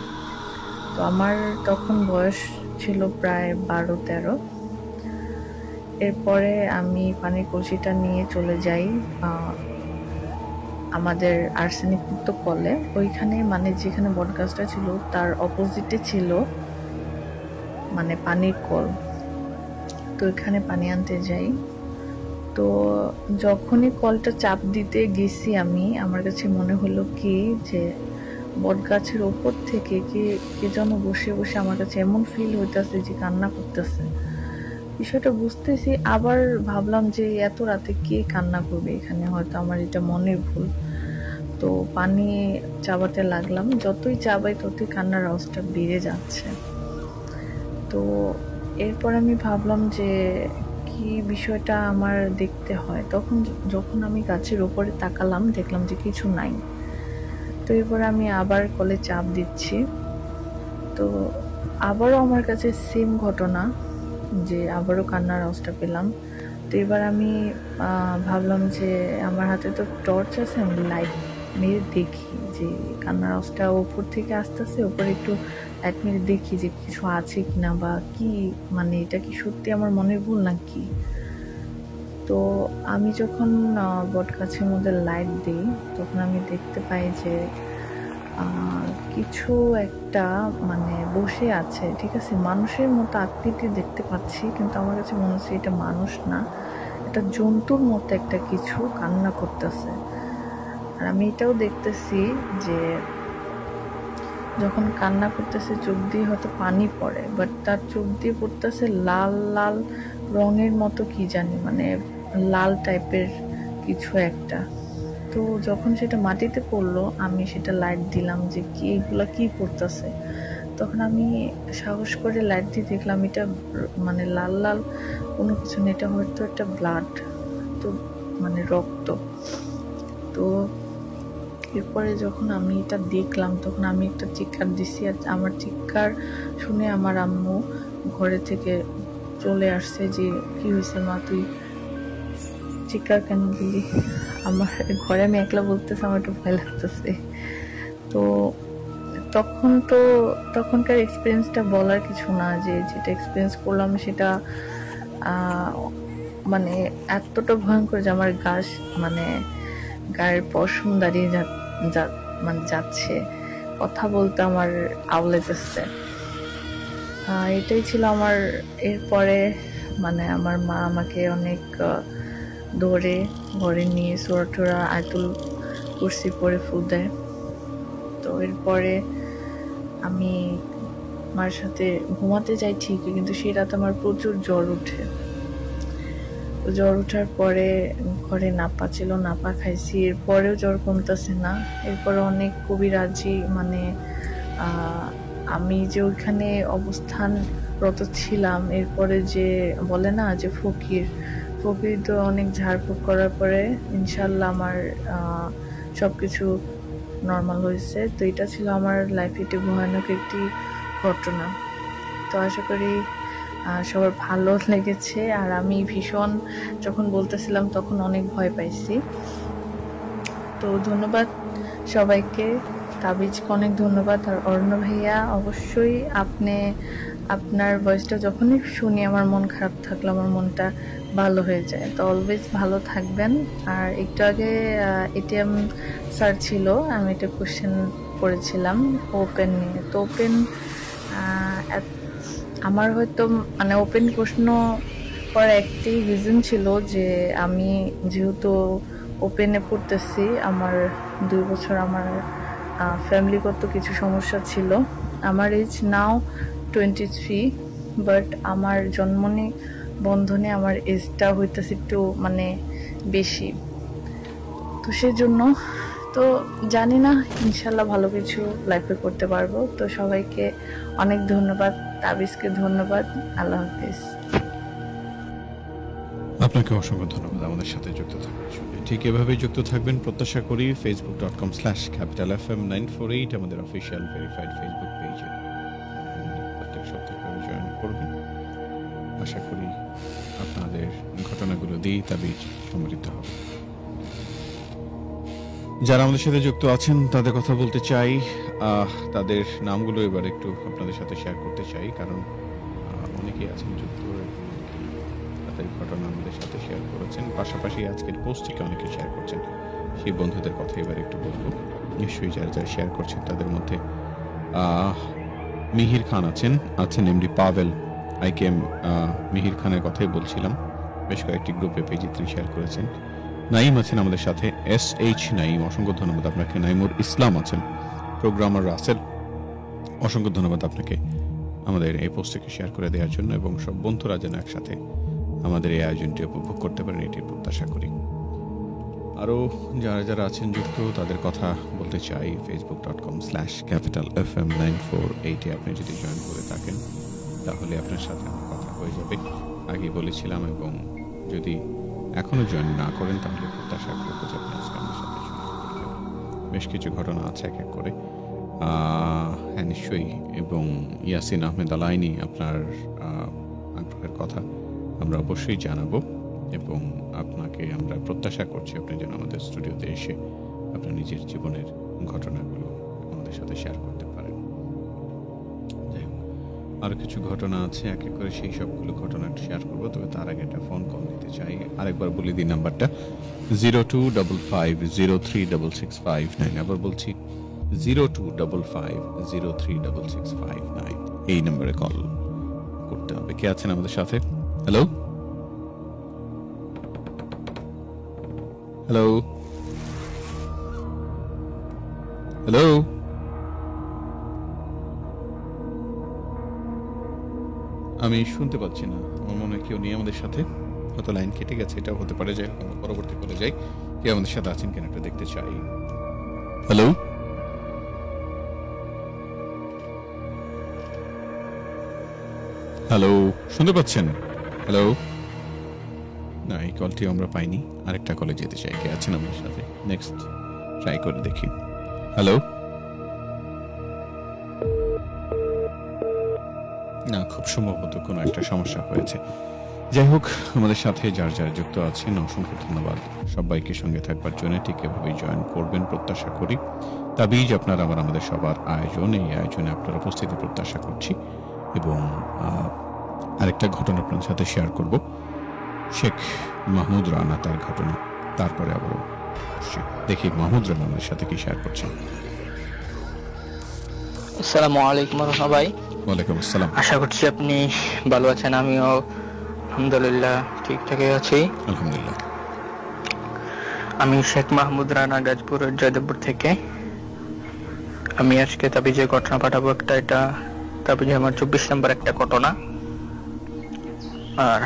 D: তো আমার তখন বয়স ছিল প্রায় বারো, তেরো। এরপরে আমি পানির কলসিটা নিয়ে চলে যাই আমাদের আর্সেনিক মুক্ত কলে, ওইখানে মানে যেখানে বটগাছটা ছিল, তার অপোজিটে ছিল মানে পানির কল। তো ওইখানে পানি আনতে যাই। তো যখনই কলটা চাপ দিতে গেছি আমি, আমার কাছে মনে হলো কি যে বট গাছের ওপর থেকে কে কে যেন বসে বসে আমার কাছে এমন ফিল হইতেছে যে কান্না করতেছে। বিষয়টা বুঝতেছি, আবার ভাবলাম যে এত রাতে কে কান্না করবে এখানে? হয়তো আমার এটা মনের ভুল। তো পানি চাবাতে লাগলাম। যতই চাবাই ততই কান্নার আওয়াজটা বেড়ে যাচ্ছে। তো এরপর আমি ভাবলাম যে কি বিষয়টা আমার দেখতে হয়। তখন যখন আমি গাছের ওপরে তাকালাম, দেখলাম যে কিছু নাই। তো এরপর আমি আবার কলে চাপ দিচ্ছি। তো আবারও আমার কাছে সেম ঘটনা। যে আবারও কান্নার আওয়াজটা পেলাম। তো এবার আমি ভাবলাম যে আমার হাতে তো টর্চ আছে, আমি লাইট মেরে দেখি যে কান্নার আওয়াজটা ওপর থেকে আসতেছে, ওপরে একটু লাইট মেরে দেখি যে কিছু আছে কি না বা কি মানে এটা কি সত্যি আমার মনের ভুল না কি তো আমি যখন বট গাছের মধ্যে লাইট দিই, তখন আমি দেখতে পাই যে কিছু একটা মানে বসে আছে, ঠিক আছে? মানুষের মতো আকৃতি দেখতে পাচ্ছি, কিন্তু আমার কাছে মনে হচ্ছে এটা মানুষ না। এটা জন্তুর মতো একটা কিছু কান্না করতেছে। আর আমি এটাও দেখতেছি যে যখন কান্না করতেছে, চোখ দিয়ে হয়তো পানি পড়ে বাট তার চোখ দিয়ে পড়তেছে লাল লাল রঙের মতো কি জানি মানে লাল টাইপের কিছু একটা। তো যখন সেটা মাটিতে পড়ল, আমি সেটা লাইট দিলাম যে কি এগুলা কি করতেছে। তখন আমি সাহস করে লাইট দিয়ে দেখলাম এটা মানে লাল লাল, কোনো কিছু না এটা হয়তো একটা ব্লাড তো মানে রক্ত। তো এরপরে যখন আমি এটা দেখলাম, তখন আমি একটা চিৎকার দিছি আর আমার চিৎকার শুনে আমার আম্মু ঘরে থেকে চলে আসছে যে, কি হয়েছে মা, তুই চিৎকার কেন দিলি? আমার ঘরে আমি একলা বলতেছি আমার একটু ভয় লাগতেছে। তো তখন তো তখনকার এক্সপিরিয়েন্সটা বলার কিছু না যে যেটা এক্সপিরিয়েন্স করলাম সেটা মানে এতটা ভয়ঙ্কর যে আমার গাছ মানে গায়ের পশম দাঁড়িয়ে যা- মানে যাচ্ছে। কথা বলতে আমার আওলাইতেছে আহ, এটাই ছিল আমার এরপরে মানে আমার মা আমাকে অনেক ধরে ঘরে নিয়ে সোরা টোরা আয়তুল কুর্সি পরে ফু দেয়। তো এরপরে আমি মার সাথে ঘুমাতে যাই ঠিকই কিন্তু সেই রাতে আমার প্রচুর জ্বর ওঠে। তো জ্বর ওঠার পরে ঘরে নাপা ছিল নাপা খাইছি। এরপরেও জ্বর কমতেছে না। এরপরে অনেক কবিরাজি মানে আহ, আমি যে ওইখানে অবস্থানরত ছিলাম এরপরে যে বলে না যে ফকির ফকির তো অনেক ঝাড়ফুঁক করার পরে ইনশাল্লাহ আমার সব কিছু নর্মাল হয়েছে। তো এটা ছিল আমার লাইফে একটি ভয়ানক একটি ঘটনা। তো আশা করি সবার ভালো লেগেছে। আর আমি ভীষণ যখন বলতেছিলাম তখন অনেক ভয় পাইছি। তো ধন্যবাদ সবাইকে। তাবিজকে অনেক ধন্যবাদ। আর অর্ণ ভাইয়া, অবশ্যই আপনি আপনার ভয়েসটা যখনই শুনি আমার মন খারাপ থাকলে আমার মনটা ভালো হয়ে যায়। তো অলওয়েজ ভালো থাকবেন। আর একটু আগে এটিএম স্যার ছিল, আমি একটা কোশ্চেন করেছিলাম ওপেন নিয়ে। তো ওপেন আমার হয়তো মানে ওপেন প্রশ্ন করার একটি রিজন ছিল যে আমি যেহেতু ওপেনে পড়তেছি, আমার দুই বছর আমার ফ্যামিলিগত কিছু সমস্যা ছিল। আমার age now twenty three but আমার জন্মনি, বন্ধনে আমার এজটা হইতেছে একটু মানে বেশি। তো সেজন্য, তো জানি না, ইনশাল্লাহ ভালো কিছু লাইফে করতে পারব। তো সবাইকে অনেক ধন্যবাদ, তাবিজকে ধন্যবাদ। আল্লাহ হাফিজ।
A: আপনাকে অসংখ্য ধন্যবাদ আমাদের সাথে যুক্ত থাকার জন্য। ঠিক এভাবেই যুক্ত থাকবেন প্রত্যাশা করি Facebook dot com slash capital F M nine four eight আমাদের অফিসিয়াল ভেরিফাইড ফেসবুক পেজে আশা করি আপনাদের ঘটনাগুলো দিয়েই তাবিজ সমৃদ্ধ হবে। যারা আমাদের সাথে যুক্ত আছেন, তাদের কথা বলতে চাই। তাদের নামগুলো এবার একটু আপনাদের সাথে শেয়ার করতে চাই, কারণ অনেকেই আছেন যুক্ত তাদের ঘটনা আমাদের সাথে শেয়ার করেছেন। পাশাপাশি আজকের পোস্টটিকে অনেকে শেয়ার করছেন। সেই বন্ধুদের কথা এবার একটু বলব। নিশ্চয়ই যারা যারা শেয়ার করছেন, তাদের মধ্যে মিহির খান আছেন আছেন MD Pavel I came Mihir খানের কথাই বলছিলাম। বেশ কয়েকটি গ্রুপে পেজে তিনি শেয়ার করেছেন। নাইম আছেন আমাদের সাথে। এস এইচ নাইম অসংখ্য ধন্যবাদ আপনাকে। নাইমুর ইসলাম আছেন। প্রোগ্রামার রাসেল, অসংখ্য ধন্যবাদ আপনাকে আমাদের এই পোস্টটিকে শেয়ার করে দেওয়ার জন্য এবং সব বন্ধুরা যেন একসাথে আমাদের এই আয়োজনটি উপভোগ করতে পারেন, এটির প্রত্যাশা করি। আরও যারা যারা আছেন যুক্ত, তাদের কথা বলতে চাই Facebook dot com slash capital F M nine four এইটে আপনি যদি জয়েন করে থাকেন। তাহলে আপনার সাথে আমার কথা হয়ে যাবে। আগে বলেছিলাম এবং যদি এখনও জয়েন না করেন, তাহলে প্রত্যাশা করব যে আপনি আজকে আমার সাথে বেশ কিছু ঘটনা আছে এক এক করে। হ্যাঁ নিশ্চয়ই। এবং ইয়াসিন আহমেদ আলাইনি আপনার আগ্রহের কথা আমরা অবশ্যই জানাব এবং আপনাকে আমরা প্রত্যাশা করছি আপনি যেন আমাদের স্টুডিওতে এসে আপনার নিজের জীবনের ঘটনাগুলো আমাদের সাথে শেয়ার করতে পারেন যাই হোক আরও কিছু ঘটনা আছে, এক এক করে সেই সবগুলো ঘটনা শেয়ার করব। তবে তার আগে একটা ফোন কল নিতে চাই। আরেকবার বলে দিই নাম্বারটা zero two double five zero three double six five nine আবার বলছি zero two double five zero three double six five nine এই নম্বরে কল করতে হবে। কে আছেন আমাদের সাথে? হ্যালো হ্যালো হ্যালো আমি শুনতে পাচ্ছি না। আমার মনে হয় কেউ নেই আমাদের সাথে। হয়তো লাইন কেটে গেছে, এটাও হতে পারে। যাই পরবর্তী করে যাই। কে আমাদের সাথে আছেন কিনা একটা দেখতে চাই। হ্যালো হ্যালো শুনতে পাচ্ছেন? হ্যালো না, এই কলটি আমরা পাইনি। আরেকটা কলে যেতে চাই। কে আছেন আমাদের সাথে? নেক্সট ট্রাই করে দেখি। হ্যালো না, খুব সম্ভবত কোনো একটা সমস্যা হয়েছে। যাই হোক, আমাদের সাথে যার যারা যুক্ত আছেন, অসংখ্য ধন্যবাদ। সবাইকে সঙ্গে থাকবার জন্য ঠিক এভাবেই জয়েন করবেন, প্রত্যাশা করি। তাবিজ আপনারা, আবার আমাদের সবার আয়োজন। এই আয়োজনে আপনার উপস্থিতি প্রত্যাশা করছি এবং আরেকটা ঘটনা আপনার সাথে শেয়ার করব। শেখ মাহমুদ রানা তার ঘটনা। তারপরে আবারও। দেখি মাহমুদ রানা আমাদের সাথে কি শেয়ার করছেন।
E: আসসালামু আলাইকুম সবাই
A: ওয়ালাইকুম আসসালাম।
E: আশা করছি আপনি ভালো আছেন আমিও আলহামদুলিল্লাহ ঠিকঠাকই আছি।
A: আলহামদুলিল্লাহ।
E: আমি শেখ মাহমুদ রানা গাজপুরের জয়দেবপুর থেকে। আমি আজকে তাবি যে ঘটনা পাঠাবো একটা এটা তাবি যে আমার চব্বিশ নম্বর একটা ঘটনা। আর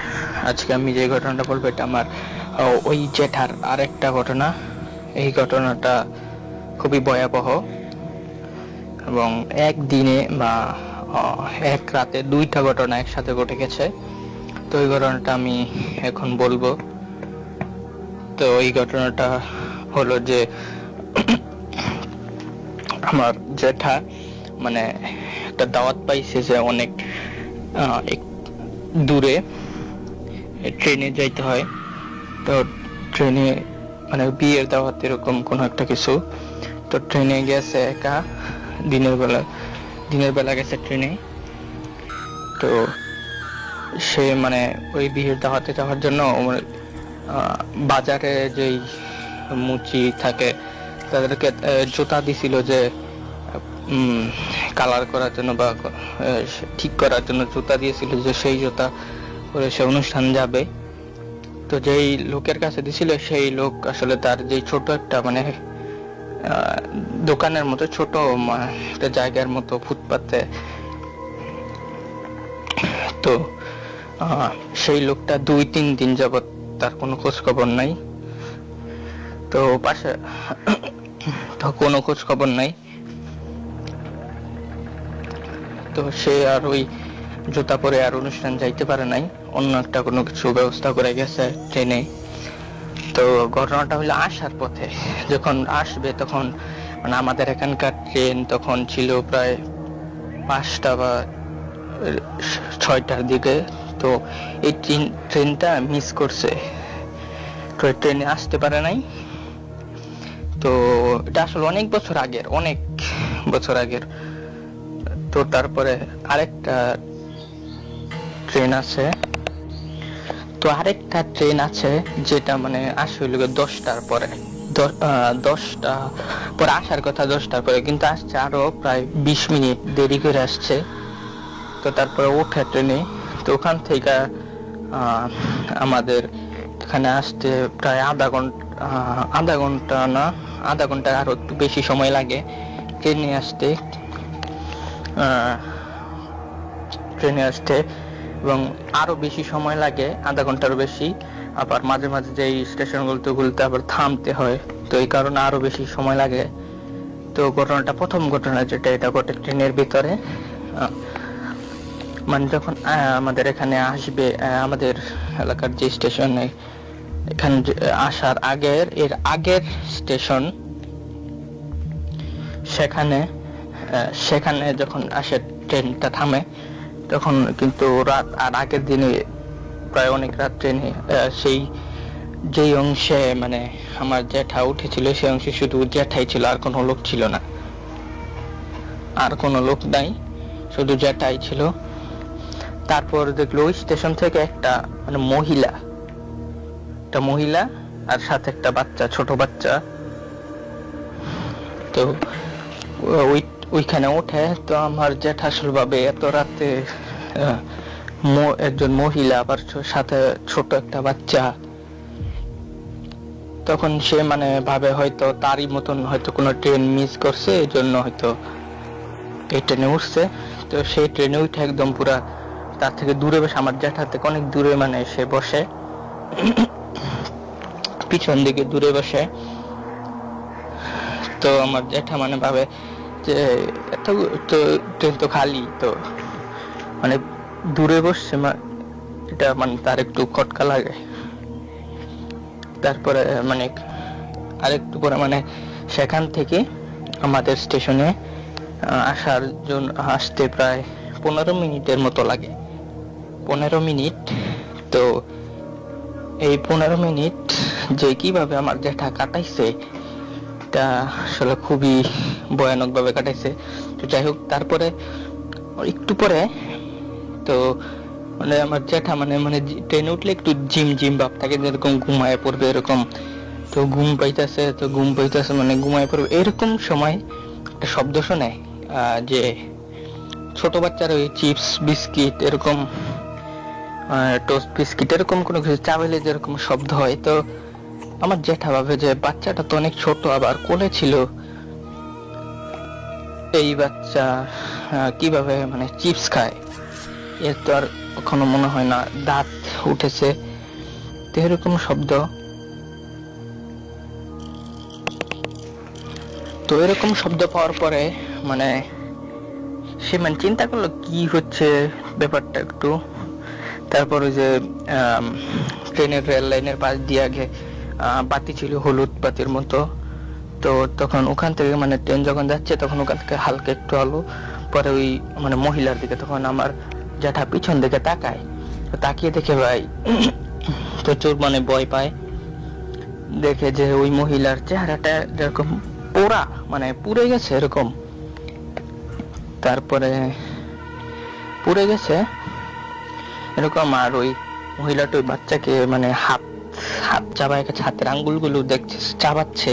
E: আজকে আমি যে ঘটনাটা বলব এটা আমার ওই জেঠার আরেকটা ঘটনা। এই ঘটনাটা খুবই ভয়াবহ। এবং একদিনে বা এক রাতে দুইটা ঘটনা একসাথে ঘটে গেছে। তো ওই ঘটনাটা আমি এখন বলব। তো এই ঘটনাটা হলো যে আমার জেঠা মানে একটা দাওয়াত পাইছে যে অনেক দূরে ট্রেনে যাইতে হয়। তো ট্রেনে মানে বিয়ের দাওয়াত এরকম কোনো একটা কিছু। তো ট্রেনে গেছে একা দিনের বেলা। দিনের বেলা গেছে ট্রেনে। তো সে মানে ওই বিয়ের দাওয়াতে যাওয়ার জন্য বাজারে যেই মুচি থাকে, তাদেরকে জুতা দিছিল যে কালার করার জন্য বা ঠিক করার জন্য জুতা দিয়েছিল যে সেই জুতা পরে সে অনুষ্ঠান যাবে। তো যেই লোকের কাছে দিছিল, সেই লোক আসলে তার যে ছোট একটা মানে দোকানের মতো, ছোট একটা জায়গার মতো ফুটপাতে। তো সেই লোকটা দুই তিন দিন যাবৎ তার কোনো খোঁজ খবর নাই। তো পাশে, তো কোনো খোঁজ খবর নাই। তো সে আর ওই জুতা পরে আর অনুষ্ঠান যাইতে পারে নাই। অন্য একটা কোনো কিছু ব্যবস্থা করে গেছে ট্রেনে। তো ঘটনাটা হলো আসার পথে। যখন আসবে তখন মানে আমাদের এখানকার ট্রেন তখন ছিল প্রায় পাঁচটা বা ছয়টার দিকে। তো এই ট্রেন, ট্রেনটা মিস করছে। তো ট্রেনে আসতে পারে নাই। তো এটা আসলে অনেক বছর আগের, অনেক বছর আগের। তো তারপরে আরেকটা ট্রেন আছে। তো আরেকটা ট্রেন আছে যেটা মানে আসলে দশটার পরে। দশটা পরে আসার কথা দশটার পরে, কিন্তু আসছে আরও প্রায় বিশ মিনিট দেরি করে আসছে। তো তারপরে ওঠে ট্রেনে তো ওখান থেকে আমাদের এখানে আসতে প্রায় আধা ঘণ্টা আধা ঘণ্টা না, আধা ঘণ্টা আরও একটু বেশি সময় লাগে ট্রেনে আসতে। ট্রেনে আসতে এবং আরও বেশি সময় লাগে, আধা ঘন্টারও বেশি। আবার মাঝে মাঝে যে স্টেশনগুলোতে গুলোতে আবার থামতে হয়, তো এই কারণে আরও বেশি সময় লাগে। তো ঘটনাটা প্রথম ঘটনা যেটা, এটা ঘটে ট্রেনের ভিতরে। মানে যখন আমাদের এখানে আসবে আমাদের এলাকার যে স্টেশনে, এখানে আসার আগের, এর আগের স্টেশন, সেখানে সেখানে যখন আসে, ট্রেনটা থামে তখন কিন্তু রাত আর আগের দিনে প্রায় অনেক রাত ট্রেনে সেই যেই অংশে মানে আমার জ্যাঠা উঠেছিল, সেই অংশে শুধু জ্যাঠাই ছিল, আর কোনো লোক ছিল না। আর কোনো লোক নাই, শুধু জ্যাঠাই ছিল। তারপর দেখল ওই স্টেশন থেকে একটা মানে মহিলা, একটা মহিলা আর সাথে একটা বাচ্চা, ছোট বাচ্চা। তো ওই ওইখানে ওঠে। তো আমার জ্যাঠাশুর ভাবে এত রাতে একজন মহিলা, আবার সাথে ছোট একটা বাচ্চা। তখন সে মানে ভাবে হয়তো তারই মতন হয়তো কোনো ট্রেন মিস করছে এই জন্য হয়তো এই ট্রেনে উঠছে। তো সেই ট্রেনে উঠে একদম পুরা তার থেকে দূরে বসে, আমার জ্যাঠা থেকে অনেক দূরে মানে সে বসে। পিছন দিকে দূরে বসে। তো আমার জ্যাঠা মানে ভাবে তো ট্রেন তো খালি, তো মানে দূরে বসছে এটা মানে তার একটু খটকা লাগে। তারপরে মানে আরেকটু পরে মানে সেখান থেকে আমাদের স্টেশনে আসার জন্য আসতে প্রায় পনেরো মিনিটের মতো লাগে। পনেরো মিনিট, তো এই পনেরো মিনিট যে কীভাবে আমার যেটা কাটাইছে, এটা আসলে খুবই ভয়ানক ভাবে কাটাইছে। তো যাই হোক তারপরে একটু পরে তো মানে আমার জ্যাঠা মানে মানে ট্রেনে উঠলে একটু জিম জিম ভাব থাকে, যেরকম ঘুমায় পড়বে এরকম। তো ঘুম পাইতেছে, তো ঘুম পাইতেছে মানে ঘুমায় পড়বে। এরকম সময় একটা শব্দ শোনে যে ছোট বাচ্চার ওই চিপস, বিস্কিট এরকম টোস্ট, বিস্কিট এরকম কোনো কিছু চাবেলে যেরকম শব্দ হয়। তো আমার জ্যাঠা ভাবে যে বাচ্চাটা তো অনেক ছোট, আবার কোলে ছিল এই বাচ্চা কীভাবে মানে চিপস খায়? এর তো আর কখনো মনে হয় না দাঁত উঠেছে। এরকম শব্দ। তো এরকম শব্দ পাওয়ার পরে মানে সে মানে চিন্তা করল, কি হচ্ছে ব্যাপারটা একটু? তারপর ওই যে ট্রেনের রেল লাইনের পাশ দিয়ে আগে বাতি ছিল, হলুদ বাতির মতো। তো তখন ওখান থেকে মানে ট্রেন যখন যাচ্ছে, তখন ওখান থেকে হালকা একটু আলো, পরে ওই মানে মহিলার দিকে তখন আমার জ্যাঠা পিছন দিকে তাকায়। তাকিয়ে দেখে ভাই, প্রচুর মানে ভয় পায়। দেখে যে ওই মহিলার চেহারাটা যেরকম পোড়া মানে পুড়ে গেছে এরকম। তারপরে পুড়ে গেছে এরকম, আর ওই মহিলাটা ওই বাচ্চাকে মানে হাত হাত চাবায় গেছে, হাতের আঙ্গুলগুলো দেখছে, চাবাচ্ছে।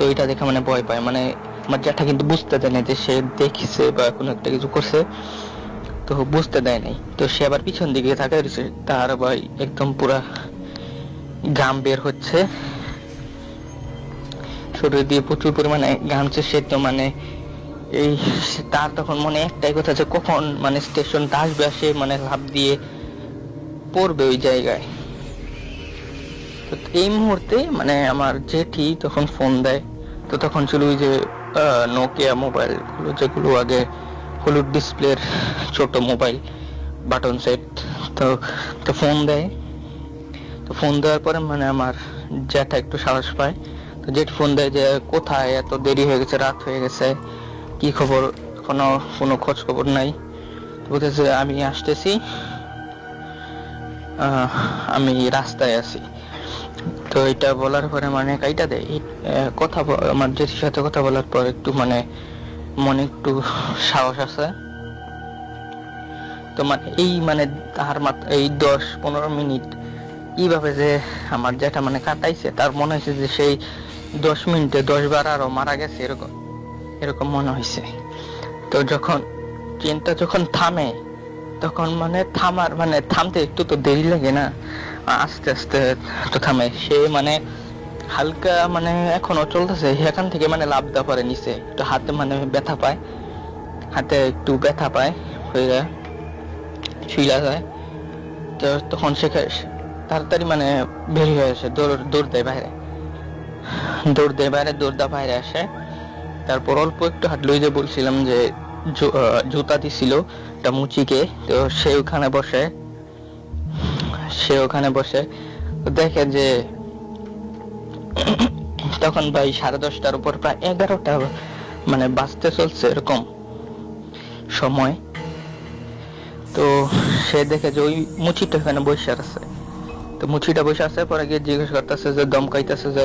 E: তো এটা দেখে মানে ভয় পায়। মানে আমার জ্যাঠা কিন্তু বুঝতে দেয় না যে সে দেখছে বা কোনো একটা কিছু করছে। তো বুঝতে দেয় নাই। তো সে আবার পিছন দিকে থাকে তার ভাই একদম পুরা ঘাম বের হচ্ছে। শরীর দিয়ে প্রচুর পরিমাণে ঘামছে সে তো মানে এই তার তখন মনে একটাই কথা যে কখন মানে স্টেশনটা আসবে আর সে মানে লাভ দিয়ে পড়বে ওই জায়গায়। তো এই মুহূর্তে মানে আমার জেঠি তখন ফোন দেয়। তো তখন ছিল ওই যে নোকিয়া মোবাইলগুলো, যেগুলো আগে হলুদ ডিসপ্লের ছোট মোবাইল বাটন সেট তো তো ফোন দেয়। তো ফোন দেওয়ার পরে মানে আমার জ্যাঠা একটু সাহস পায়। তো জেঠ ফোন দেয় যে, কোথায়? এত দেরি হয়ে গেছে, রাত হয়ে গেছে। কি খবর? কোনো কোনো খোঁজ খবর নাই বলতেছে, আমি আসতেছি। আমি রাস্তায় আছি। তো এটা বলার পরে মানে কাইটা দেয় কথা আমার জেঠির সাথে কথা বলার পর একটু মানে মনে একটু সাহস আছে। তো মানে এই মানে তার মাত্র এই দশ পনেরো মিনিট কীভাবে যে আমার যেটা মানে কাটাইছে, তার মনে হয়েছে যে সেই দশ মিনিটে দশ বার আরও মারা গেছে, এরকম এরকম মনে হয়েছে। তো যখন ট্রেনটা যখন থামে, তখন মানে থামার মানে থামতে একটু তো দেরি লাগে না। আস্তে আস্তে তো থামে। সে মানে হালকা মানে এখনও চলতেছে। সেখান থেকে মানে লাভ দেওয়া পারে নিচে। একটু হাতে মানে ব্যথা পায়। হাতে একটু ব্যথা পায় হয়ে যায় শুইলা যায়। তো তখন সে তাড়াতাড়ি মানে বের হয়ে আসে, দৌড় দৌড় দেয় বাইরে। দৌড় দেয় বাইরে, দৌড় দেওয়া বাইরে আসে। তারপর অল্প একটু হাঁটলো ওই যে বলছিলাম যে জুতা দিছিল একটা মুচিকে। তো সে ওখানে বসে। সে ওখানে বসে দেখে যে তখন ভাই সাড়ে দশটার উপর প্রায় এগারোটা মানে বাঁচতে চলছে এরকম সময়। তো সে দেখে যে ওই মুচিটা ওখানে বসে আছে। তো মুচিটা বসে আছে, পরে গিয়ে জিজ্ঞেস করতেছে যে দমকাইতেছে যে,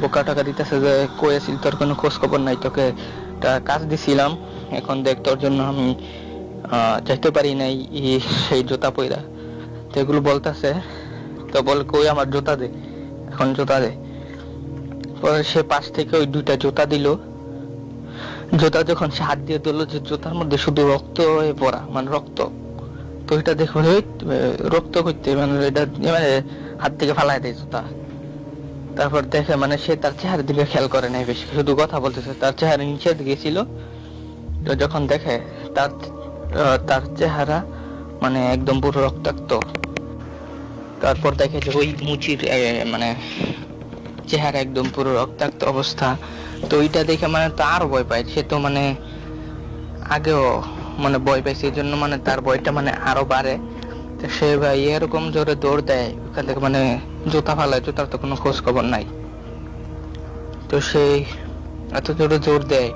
E: বোকা টাকা দিতেছে যে, কই আছিল তোর কোনো খোঁজ খবর নাই? তোকে একটা কাজ দিছিলাম, এখন দেখ তোর জন্য আমি যাইতে পারি নাই সেই জুতা পইরা। তো এগুলো বলতেছে, তো বল কই আমার জুতা দে, এখন জুতা দে। পরে সে পাশ থেকে ওই দুইটা জুতা দিল। জুতা যখন সে হাত দিয়ে দিল যে জুতার মধ্যে শুধু রক্ত হয়ে পড়া মানে রক্ত। তো এটা দেখো রক্ত করতে মানে এটা মানে হাত থেকে ফালাই দেয় জুতা। তারপর দেখে মানে সে তার চেহারা দিকে খেয়াল করে নাই বেশি, শুধু কথা বলতেছে, তার চেহারা নিচের গেছিল যখন দেখে, তার তার চেহারা মানে একদম পুরো রক্তাক্ত। তারপর দেখে যে ওই মুচির মানে চেহারা একদম পুরো রক্তাক্ত অবস্থা। তো ওইটা দেখে মানে তো আরও ভয় পায়। সে তো মানে আগেও মানে ভয় পাইছে, এই জন্য মানে তার ভয়টা মানে আরও বাড়ে। সে ভাই এরকম জোরে দৌড় দেয়, ওখান থেকে মানে জুতা ফালায়, জুতার তো কোনো খোঁজ খবর নাই। তো সে এত জোরে জোর দেয়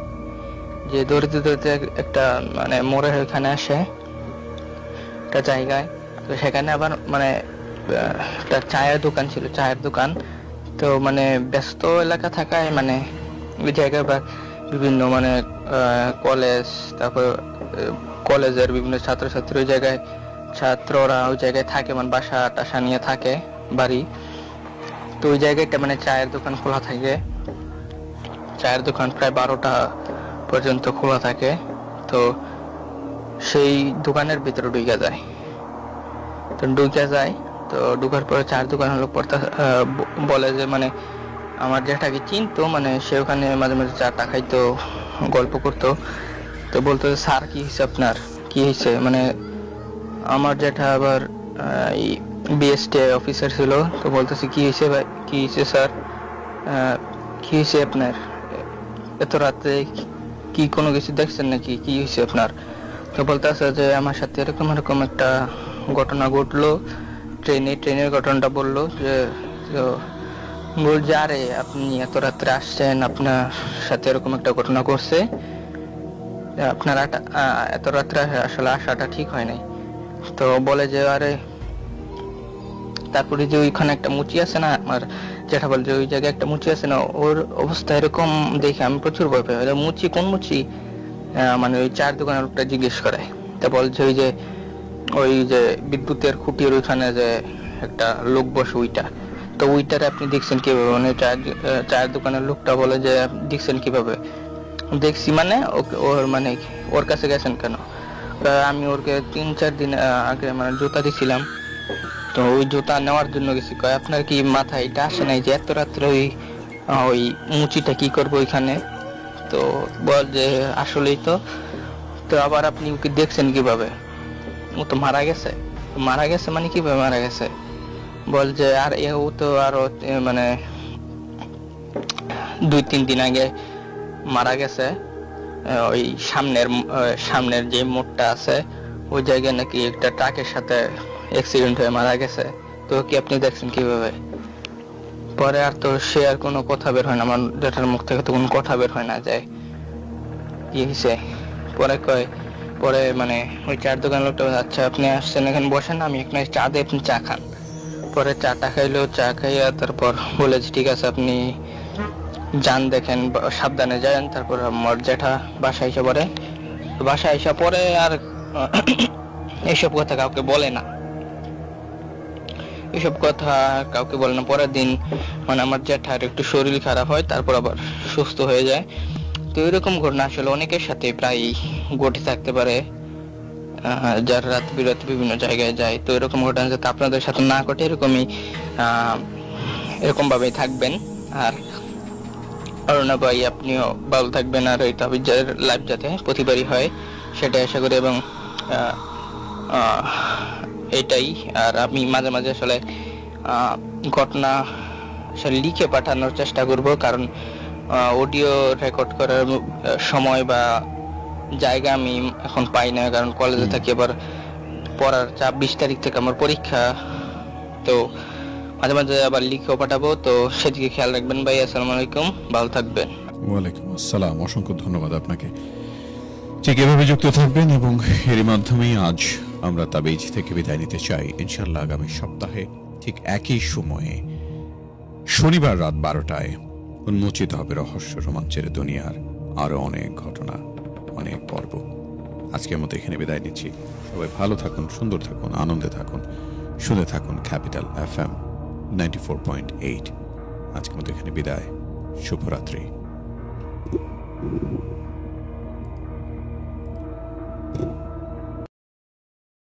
E: যে দৌড়তে দৌড়তে একটা মানে মোড়ের ওখানে আসে। একটা জায়গায়। তো সেখানে আবার মানে একটা চায়ের দোকান ছিল, চায়ের দোকান। তো মানে ব্যস্ত এলাকা থাকায় মানে ওই জায়গায় বা বিভিন্ন মানে কলেজ তারপর কলেজের বিভিন্ন ছাত্রছাত্রী ওই জায়গায়, ছাত্ররা ওই জায়গায় থাকে মানে বাসা টাসা নিয়ে থাকে বাড়ি। তো ওই জায়গাটা মানে চায়ের দোকান খোলা থাকে। চায়ের দোকান প্রায় বারোটা পর্যন্ত খোলা থাকে। তো সেই দোকানের ভিতরে ঢুকে যায়। তো ঢুকে যায় তো ঢুকার পরে চার দোকান হলো ব- বলে যে মানে আমার যেটাকে চিনতো মানে সে ওখানে মাঝে মাঝে চাটা খাইতো গল্প করতো। তো বলতো যে, স্যার কি হয়েছে আপনার? কি হয়েছে মানে আমার যেটা আবার বিএসটি অফিসার ছিল তো বলতেছে কি হয়েছে ভাই? কি হয়েছে স্যার? কি হয়েছে আপনার? এত রাতে কি কোনো কিছু দেখছেন নাকি? কি হয়েছে আপনার? তো বলতেছে যে, আমার সাথে এরকম এরকম একটা ঘটনা ঘটলো। ট্রেনে, ট্রেনের ঘটনাটা বলল যে বল যা আপনি এত রাত্রে আসছেন, আপনার সাথে এরকম একটা ঘটনা ঘটছে। আপনার এত রাত্রে আসলে আসাটা ঠিক হয় নাই। তো বলে যে, আরে, তারপরে যে ওইখানে একটা মুচি আছে না, আমার যেটা বলে যে, ওই জায়গায় একটা মুচি আছে না, ওর অবস্থা এরকম দেখে আমি প্রচুর ভয় পাই। মুচি? কোন মুচি? মানে ওই চার দোকানের লোকটা জিজ্ঞেস করে। তা বলছে ওই যে ওই যে বিদ্যুতের খুঁটির ওইখানে যে একটা লোক বসে ওইটা। তো ওইটার আপনি দেখছেন কীভাবে? মানে চায়ের চায়ের দোকানের লোকটা বলে যে, দেখছেন কীভাবে? দেখছি মানে ওর মানে ওর কাছে গেছেন কেন? আমি ওরকে তিন চার দিন আগে মানে জুতা দিছিলাম। তো ওই জুতা নেওয়ার জন্য গেছি। কয়, আপনার কি মাথায় এটা আসে নাই যে এত রাত্রে ওই ওই মুচিটা কি করব ওইখানে? তো বল যে আসলেই তো। তো আবার আপনি ওকে দেখছেন কীভাবে? ও তো মারা গেছে। মারা গেছে মানে কীভাবে মারা গেছে? বল যে আর এও তো আরও মানে দুই তিন দিন আগে মারা গেছে। ওই সামনের সামনের যে মোড়টা আছে, ওই জায়গায় নাকি একটা ট্রাকের সাথে অ্যাক্সিডেন্ট হয়ে মারা গেছে। তো কি আপনি দেখছেন কীভাবে? পরে আর তো সে আর কোনো কথা বের হয় না। আমার জেঠার মুখ থেকে তো কোনো কথা বের হয় না, যায়। কি হয়েছে পরে কয়, পরে মানে ওই চার দোকান লোকটা আচ্ছা আপনি আসছেন এখানে, বসেন, আমি এখানে চা দিয়ে আপনি চা খান। পরে চাটা খাইলো, চা খাইয়া তারপর বলেছে ঠিক আছে, আপনি যান, দেখেন সাবধানে যান। তারপর আমার জেঠা বাসায় এসে পরে বাসায় এসে পরে আর এইসব কথা কাউকে বলে না। এসব কথা কাউকে বলে না। পরের দিন মানে আমার জ্যাঠার একটু শরীর খারাপ হয়, তারপর আবার সুস্থ হয়ে যায়। তো এরকম ঘটনা আসলে অনেকের সাথে প্রায় ঘটে থাকতে পারে। যারা রাত বিরাত বিভিন্ন জায়গায় যায়। তো এরকম ঘটনা যাতে আপনাদের সাথে না ঘটে, এরকমই এরকম ভাবেই থাকবেন। আর অরুণা ভাই, আপনিও ভালো থাকবেন। আর এই তাবিজের লাইভ যাতে প্রতিবারই হয় সেটা আশা করি। এবং এটাই। আর আমি মাঝে মাঝে আসলে ঘটনা আসলে লিখে পাঠানোর চেষ্টা করব কারণ অডিও রেকর্ড করার সময় বা জায়গা আমি এখন পাই না কারণ কলেজে থাকি আবার পড়ার চাপ বিশ তারিখ থেকে আমার পরীক্ষা। তো মাঝে মাঝে আবার লিখেও পাঠাবো। তো সেদিকে খেয়াল রাখবেন। ভাই আসসালামু আলাইকুম। ভালো থাকবেন।
A: ওয়ালাইকুম আসসালাম। অসংখ্য ধন্যবাদ আপনাকে। ঠিক এভাবে যুক্ত থাকবেন এবং এরই মাধ্যমেই আজ আমরা তা তাবিজ থেকে বিদায় নিতে চাই ইনশাল্লাহ আগামী সপ্তাহে ঠিক একই সময়ে, শনিবার রাত বারোটায় উন্মোচিত হবে রহস্য রোমাঞ্চের দুনিয়ার আরও অনেক ঘটনা, অনেক পর্ব। আজকের মতো এখানে বিদায় নিচ্ছি। সবাই ভালো থাকুন, সুন্দর থাকুন, আনন্দে থাকুন, শুনে থাকুন capital F M ninety four point eight. আজকের মতো এখানে বিদায়, শুভরাত্রি। Thank you.